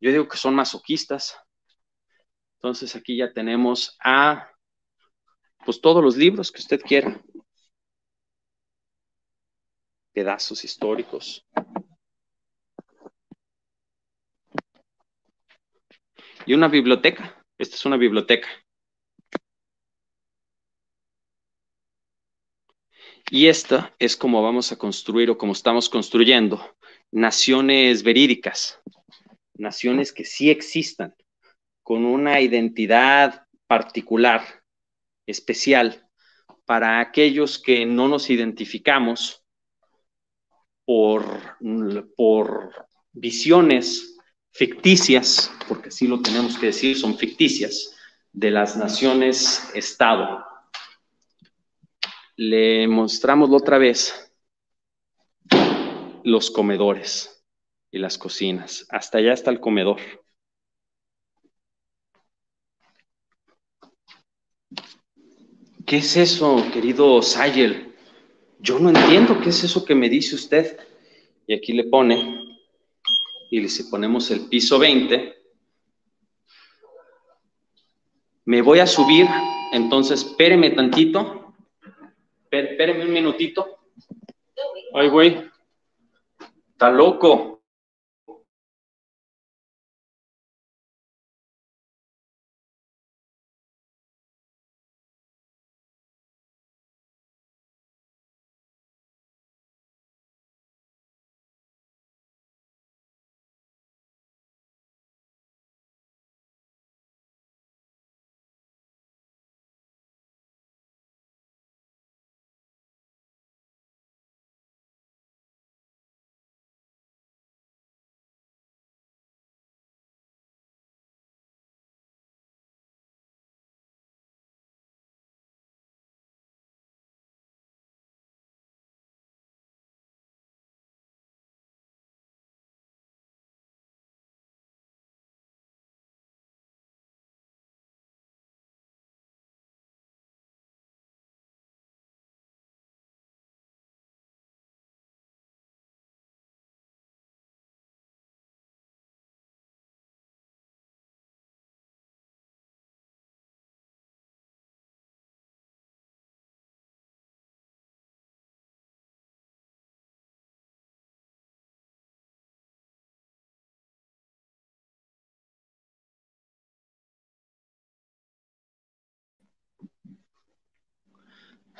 Yo digo que son masoquistas. Entonces aquí ya tenemos a, pues todos los libros que usted quiera. Pedazos históricos. Y una biblioteca. Esta es una biblioteca. Y esta es como vamos a construir o como estamos construyendo naciones verídicas, naciones que sí existan, con una identidad particular, especial, para aquellos que no nos identificamos por, por visiones ficticias, porque así lo tenemos que decir, son ficticias, de las naciones Estado. Le mostramos otra vez los comedores y las cocinas. Hasta allá está el comedor. ¿Qué es eso, querido Sayel? Yo no entiendo qué es eso que me dice usted. Y aquí le pone, y si ponemos el piso 20, me voy a subir, entonces espéreme tantito, espéreme un minutito. Ay, güey, está loco.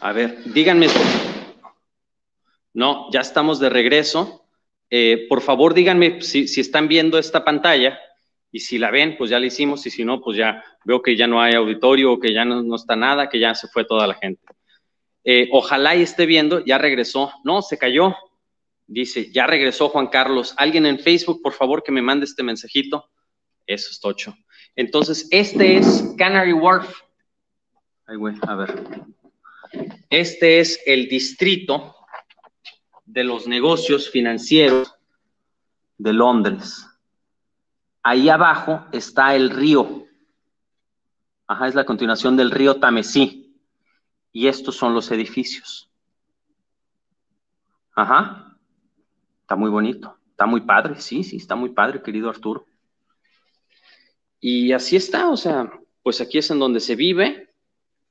A ver, díganme. No, ya estamos de regreso. Eh, por favor, díganme si, están viendo esta pantalla y si la ven, pues ya la hicimos y si no, pues ya veo que ya no hay auditorio, que ya no, está nada, que ya se fue toda la gente. Eh, ojalá y esté viendo, ya regresó. No, se cayó. Dice, ya regresó Juan Carlos. Alguien en Facebook, por favor, que me mande este mensajito. Eso es tocho. Entonces, este es Canary Wharf. Ay, güey, a ver. Este es el distrito de los negocios financieros de Londres. Ahí abajo está el río. Ajá, es la continuación del río Tamesí. Y estos son los edificios. Ajá. Está muy bonito. Está muy padre. Sí, sí, está muy padre, querido Arturo. Y así está, o sea, pues aquí es en donde se vive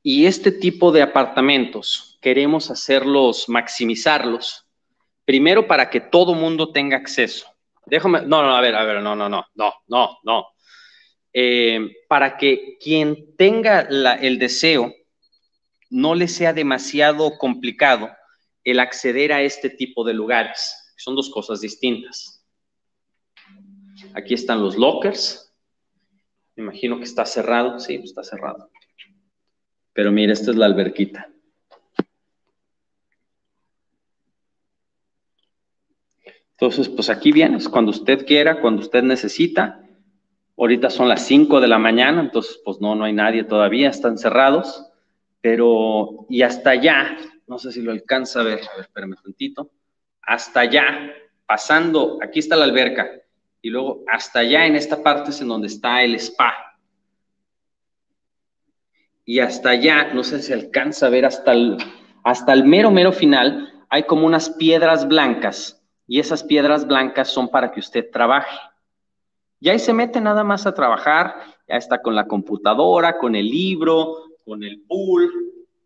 y este tipo de apartamentos queremos hacerlos, maximizarlos, primero para que todo mundo tenga acceso. Déjame, no, no, a ver, a ver, no, no, no, no, no, no. Eh, para que quien tenga el deseo no le sea demasiado complicado el acceder a este tipo de lugares. Son dos cosas distintas. Aquí están los lockers. Me imagino que está cerrado. Sí, está cerrado. Pero mira, esta es la alberquita. Entonces, pues aquí vienes, cuando usted quiera, cuando usted necesita, Ahorita son las 5 de la mañana, entonces pues no, no hay nadie todavía, están cerrados, pero y hasta allá, no sé si lo alcanza a ver, a ver, espérame un tantito, hasta allá, pasando, aquí está la alberca, y luego hasta allá en esta parte es en donde está el spa. Y hasta allá, no sé si alcanza a ver hasta el, hasta el mero, mero final, hay como unas piedras blancas, y esas piedras blancas son para que usted trabaje. Y ahí se mete nada más a trabajar, ya está con la computadora, con el libro, con el pool,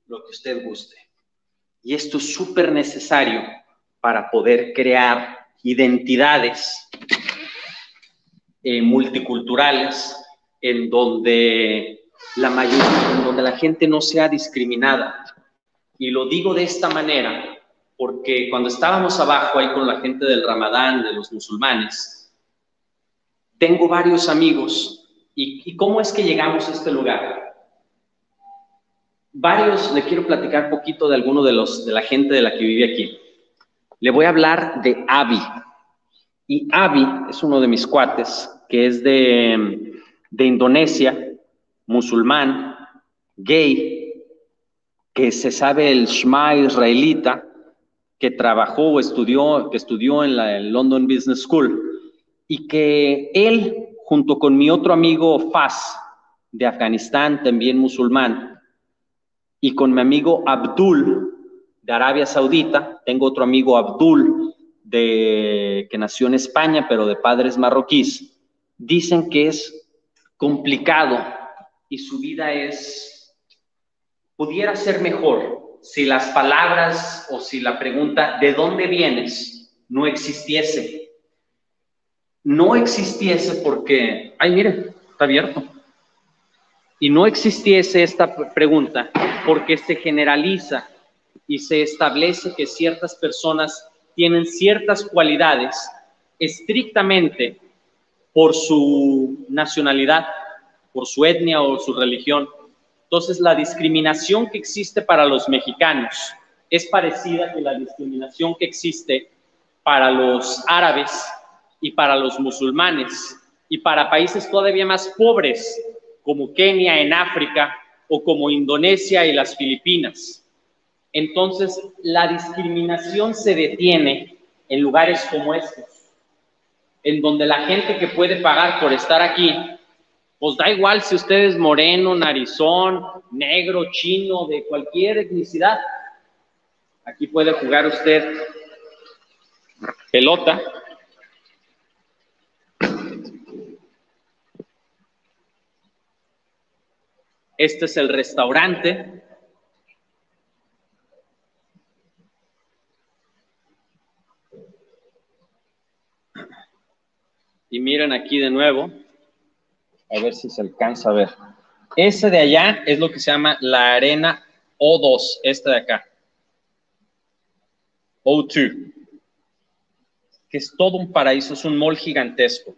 lo que usted guste. Y esto es súper necesario para poder crear identidades eh, multiculturales en donde la mayoría, en donde la gente no sea discriminada. Y lo digo de esta manera porque cuando estábamos abajo ahí con la gente del Ramadán, de los musulmanes, tengo varios amigos. ¿Y, cómo es que llegamos a este lugar? Varios, le quiero platicar poquito de alguno de, los, de la gente de la que vive aquí. Le voy a hablar de Avi. Y Avi es uno de mis cuates, que es de, de Indonesia, musulmán, gay, que se sabe el Shema israelita, que trabajó o estudió, que estudió en la London Business School, y que él, junto con mi otro amigo Faz, de Afganistán, también musulmán, y con mi amigo Abdul, de Arabia Saudita, tengo otro amigo Abdul, de, que nació en España, pero de padres marroquíes, dicen que es complicado y su vida es, pudiera ser mejor si las palabras o si la pregunta ¿de dónde vienes? no existiese. No existiese porque, ay, mire, está abierto. Y no existiese esta pregunta porque se generaliza y se establece que ciertas personas tienen ciertas cualidades estrictamente por su nacionalidad, por su etnia o su religión. Entonces, la discriminación que existe para los mexicanos es parecida que la discriminación que existe para los árabes y para los musulmanes y para países todavía más pobres como Kenia en África o como Indonesia y las Filipinas. Entonces, la discriminación se detiene en lugares como estos, en donde la gente que puede pagar por estar aquí, pues da igual si usted es moreno, narizón, negro, chino, de cualquier etnicidad. Aquí puede jugar usted pelota. Este es el restaurante. Y miren aquí de nuevo, a ver si se alcanza a ver. Ese de allá es lo que se llama la arena O2, este de acá. O2, que es todo un paraíso, es un mall gigantesco.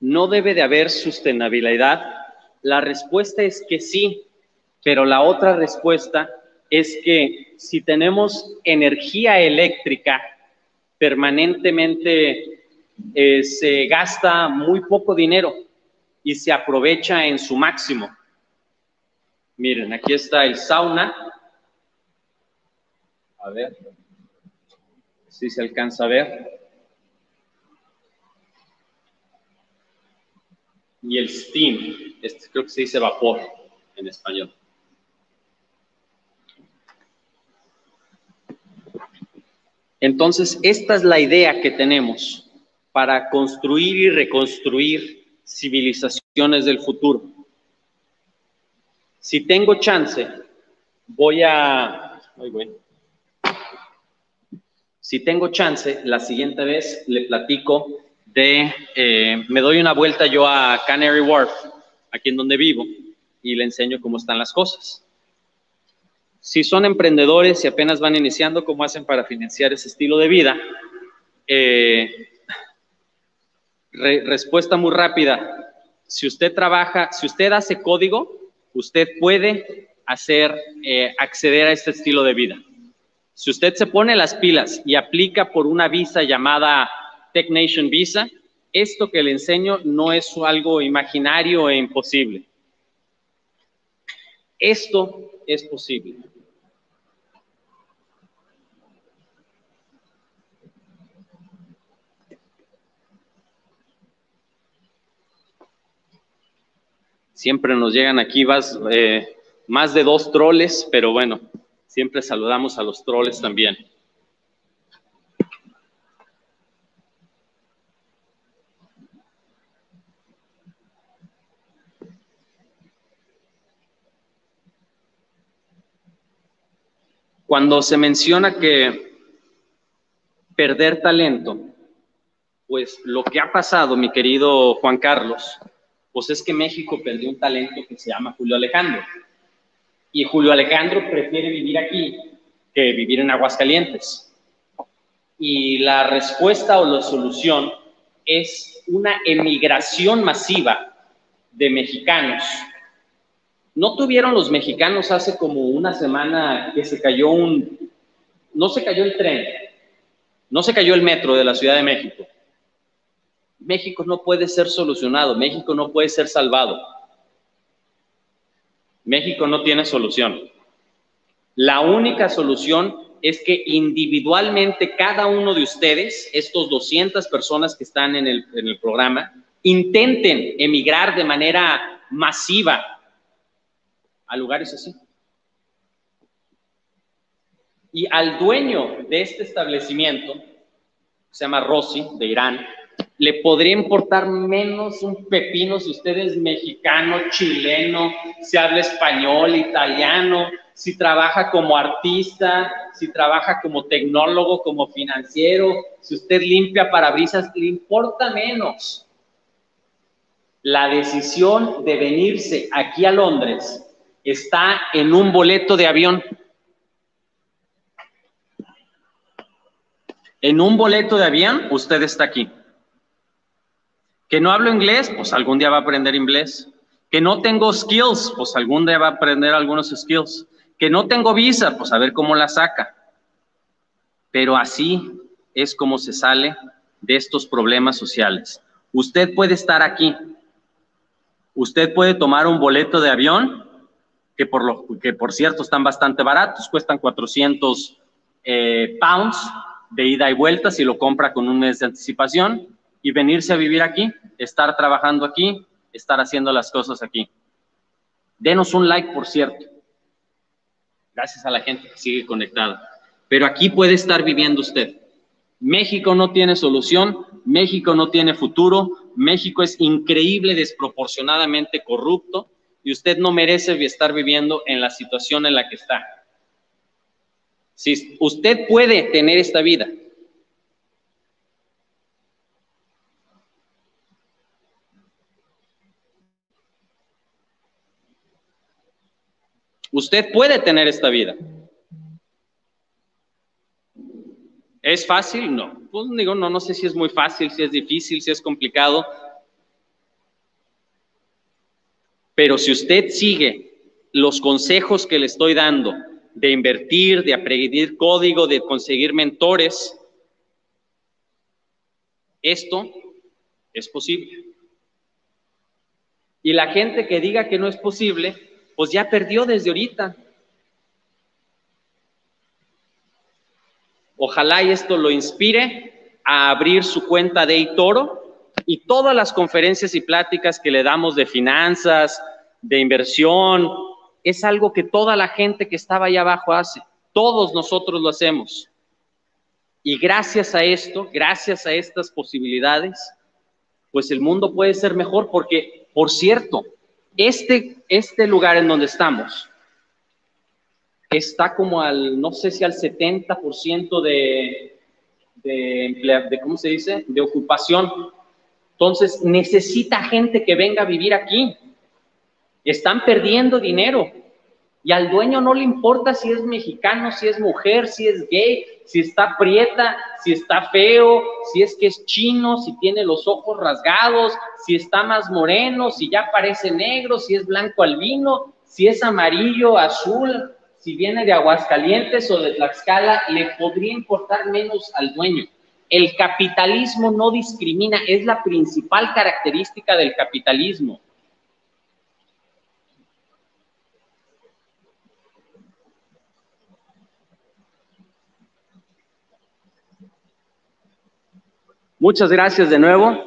¿No debe de haber sostenibilidad? La respuesta es que sí, pero la otra respuesta es que si tenemos energía eléctrica permanentemente, eh, se gasta muy poco dinero y se aprovecha en su máximo. Miren, aquí está el sauna. A ver si se alcanza a ver. Y el steam, este creo que se dice vapor en español. Entonces, esta es la idea que tenemos para construir y reconstruir civilizaciones del futuro. Si tengo chance, voy a... Si tengo chance, la siguiente vez le platico de... Eh, me doy una vuelta yo a Canary Wharf, aquí en donde vivo, y le enseño cómo están las cosas. Si son emprendedores y apenas van iniciando, ¿cómo hacen para financiar ese estilo de vida? Eh, respuesta muy rápida. Si usted trabaja, si usted hace código, usted puede hacer, eh, acceder a este estilo de vida. Si usted se pone las pilas y aplica por una visa llamada Tech Nation Visa, esto que le enseño no es algo imaginario e imposible. Esto es posible. Siempre nos llegan aquí eh, más de dos troles, pero bueno, siempre saludamos a los troles también. Cuando se menciona que perder talento, pues lo que ha pasado, mi querido Juan Carlos, pues es que México perdió un talento que se llama Julio Alejandro. Y Julio Alejandro prefiere vivir aquí que vivir en Aguascalientes. Y la respuesta o la solución es una emigración masiva de mexicanos ¿No tuvieron los mexicanos hace como una semana que se cayó un, no se cayó el tren, no se cayó el metro de la Ciudad de México? México no puede ser solucionado, México no puede ser salvado. México no tiene solución. La única solución es que individualmente cada uno de ustedes, estos 200 personas que están en el, en el programa, intenten emigrar de manera masiva a lugares así. Y al dueño de este establecimiento, se llama Rossi, de Irán, le podría importar menos un pepino si usted es mexicano, chileno, si habla español, italiano, si trabaja como artista, si trabaja como tecnólogo, como financiero, si usted limpia parabrisas, le importa menos. La decisión de venirse aquí a Londres está en un boleto de avión. En un boleto de avión, usted está aquí. Que no hablo inglés, pues algún día va a aprender inglés. Que no tengo skills, pues algún día va a aprender algunos skills. Que no tengo visa, pues a ver cómo la saca. Pero así es como se sale de estos problemas sociales. Usted puede estar aquí. Usted puede tomar un boleto de avión que por, lo, que por cierto están bastante baratos, cuestan 400 eh, pounds de ida y vuelta si lo compra con un mes de anticipación y venirse a vivir aquí, estar trabajando aquí, estar haciendo las cosas aquí. Denos un like, por cierto. Gracias a la gente que sigue conectada. Pero aquí puede estar viviendo usted. México no tiene solución, México no tiene futuro, México es increíble, desproporcionadamente corrupto, y usted no merece estar viviendo en la situación en la que está. Si usted puede tener esta vida, Usted puede tener esta vida. ¿Es fácil? No. Pues digo, no, no sé si es muy fácil, si es difícil, si es complicado. Pero si usted sigue los consejos que le estoy dando de invertir, de aprender código, de conseguir mentores, esto es posible. Y la gente que diga que no es posible, pues ya perdió desde ahorita. Ojalá esto lo inspire a abrir su cuenta de eToro y todas las conferencias y pláticas que le damos de finanzas, de inversión, es algo que toda la gente que estaba allá abajo hace. Todos nosotros lo hacemos. Y gracias a esto, gracias a estas posibilidades, pues el mundo puede ser mejor porque, por cierto, este, este lugar en donde estamos está como al, no sé si al 70% de, de, de, ¿cómo se dice? De ocupación. Entonces, necesita gente que venga a vivir aquí. Están perdiendo dinero. Y al dueño no le importa si es mexicano, si es mujer, si es gay, si está prieta, si está feo, si es que es chino, si tiene los ojos rasgados, si está más moreno, si ya parece negro, si es blanco albino, si es amarillo, azul, si viene de Aguascalientes o de Tlaxcala, le podría importar menos al dueño. El capitalismo no discrimina, es la principal característica del capitalismo. Muchas gracias de nuevo.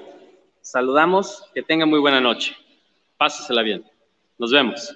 Saludamos. Que tengan muy buena noche. Pásesela bien. Nos vemos.